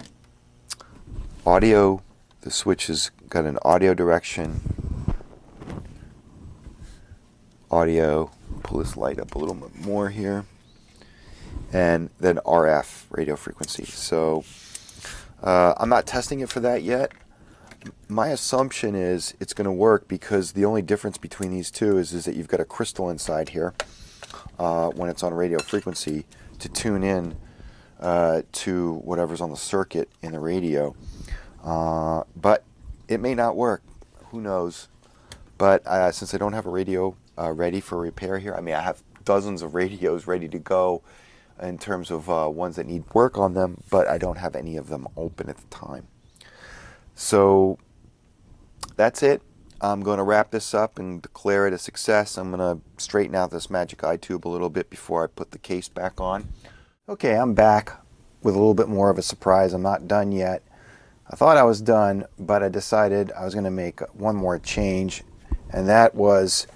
audio. The switch has got an audio direction. Audio. Pull this light up a little bit more here, and then RF radio frequency. So uh, I'm not testing it for that yet. My assumption is it's going to work because the only difference between these two is, is that you've got a crystal inside here uh, when it's on radio frequency to tune in uh, to whatever's on the circuit in the radio. Uh, but it may not work. Who knows? But uh, since I don't have a radio uh, ready for repair here, I mean, I have dozens of radios ready to go in terms of uh, ones that need work on them, but I don't have any of them open at the time. So that's it. I'm going to wrap this up and declare it a success. I'm going to straighten out this Magic Eye tube a little bit before I put the case back on. Okay, I'm back with a little bit more of a surprise. I'm not done yet. I thought I was done, but I decided I was going to make one more change, and that was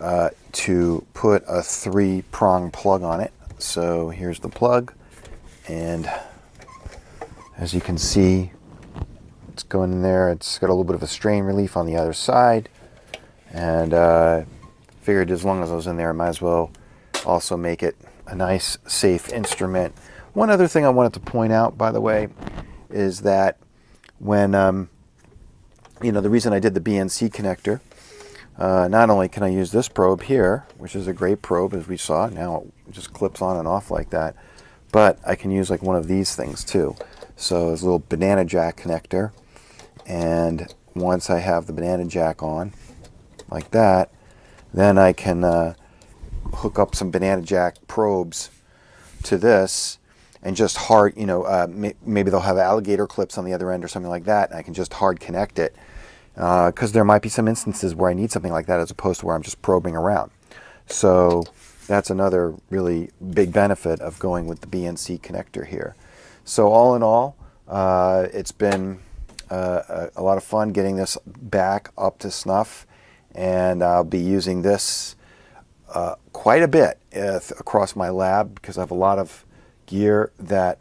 uh, to put a three prong plug on it. So here's the plug, and as you can see, it's going in there. It's got a little bit of a strain relief on the other side, and uh, figured as long as I was in there, I might as well also make it a nice, safe instrument. One other thing I wanted to point out, by the way, is that when, um, you know, the reason I did the BNC connector uh, not only can I use this probe here, which is a great probe as we saw, now it just clips on and off like that, but I can use like one of these things too. So a little banana jack connector, and once I have the banana jack on, like that, then I can uh, hook up some banana jack probes to this and just hard, you know, uh, maybe they'll have alligator clips on the other end or something like that, and I can just hard connect it because uh, there might be some instances where I need something like that as opposed to where I'm just probing around. So that's another really big benefit of going with the BNC connector here. So all in all, uh, it's been uh, a, a, lot of fun getting this back up to snuff, and I'll be using this uh, quite a bit uh, across my lab because I have a lot of gear that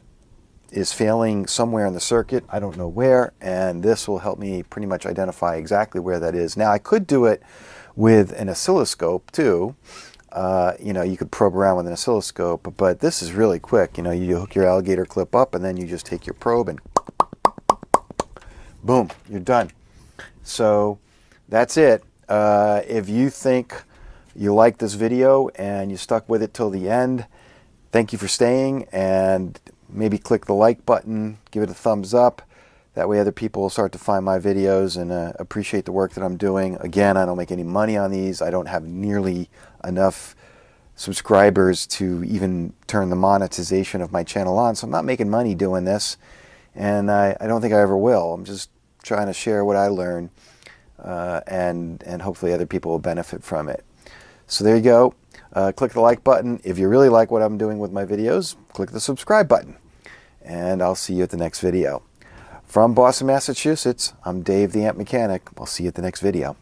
is failing somewhere in the circuit. I don't know where, and this will help me pretty much identify exactly where that is. Now, I could do it with an oscilloscope too. Uh, you know, you could probe around with an oscilloscope, but this is really quick. You know, you hook your alligator clip up, and then you just take your probe and boom, you're done. So that's it. Uh, if you think you like this video and you stuck with it till the end, thank you for staying and maybe click the like button, give it a thumbs up. That way other people will start to find my videos and uh, appreciate the work that I'm doing. Again, I don't make any money on these. I don't have nearly enough subscribers to even turn the monetization of my channel on. So I'm not making money doing this. And I, I don't think I ever will. I'm just trying to share what I learn uh, and, and hopefully other people will benefit from it. So there you go. Uh, click the like button. If you really like what I'm doing with my videos, click the subscribe button and I'll see you at the next video. From Boston, Massachusetts, I'm Dave the Amp Mechanic. I'll see you at the next video.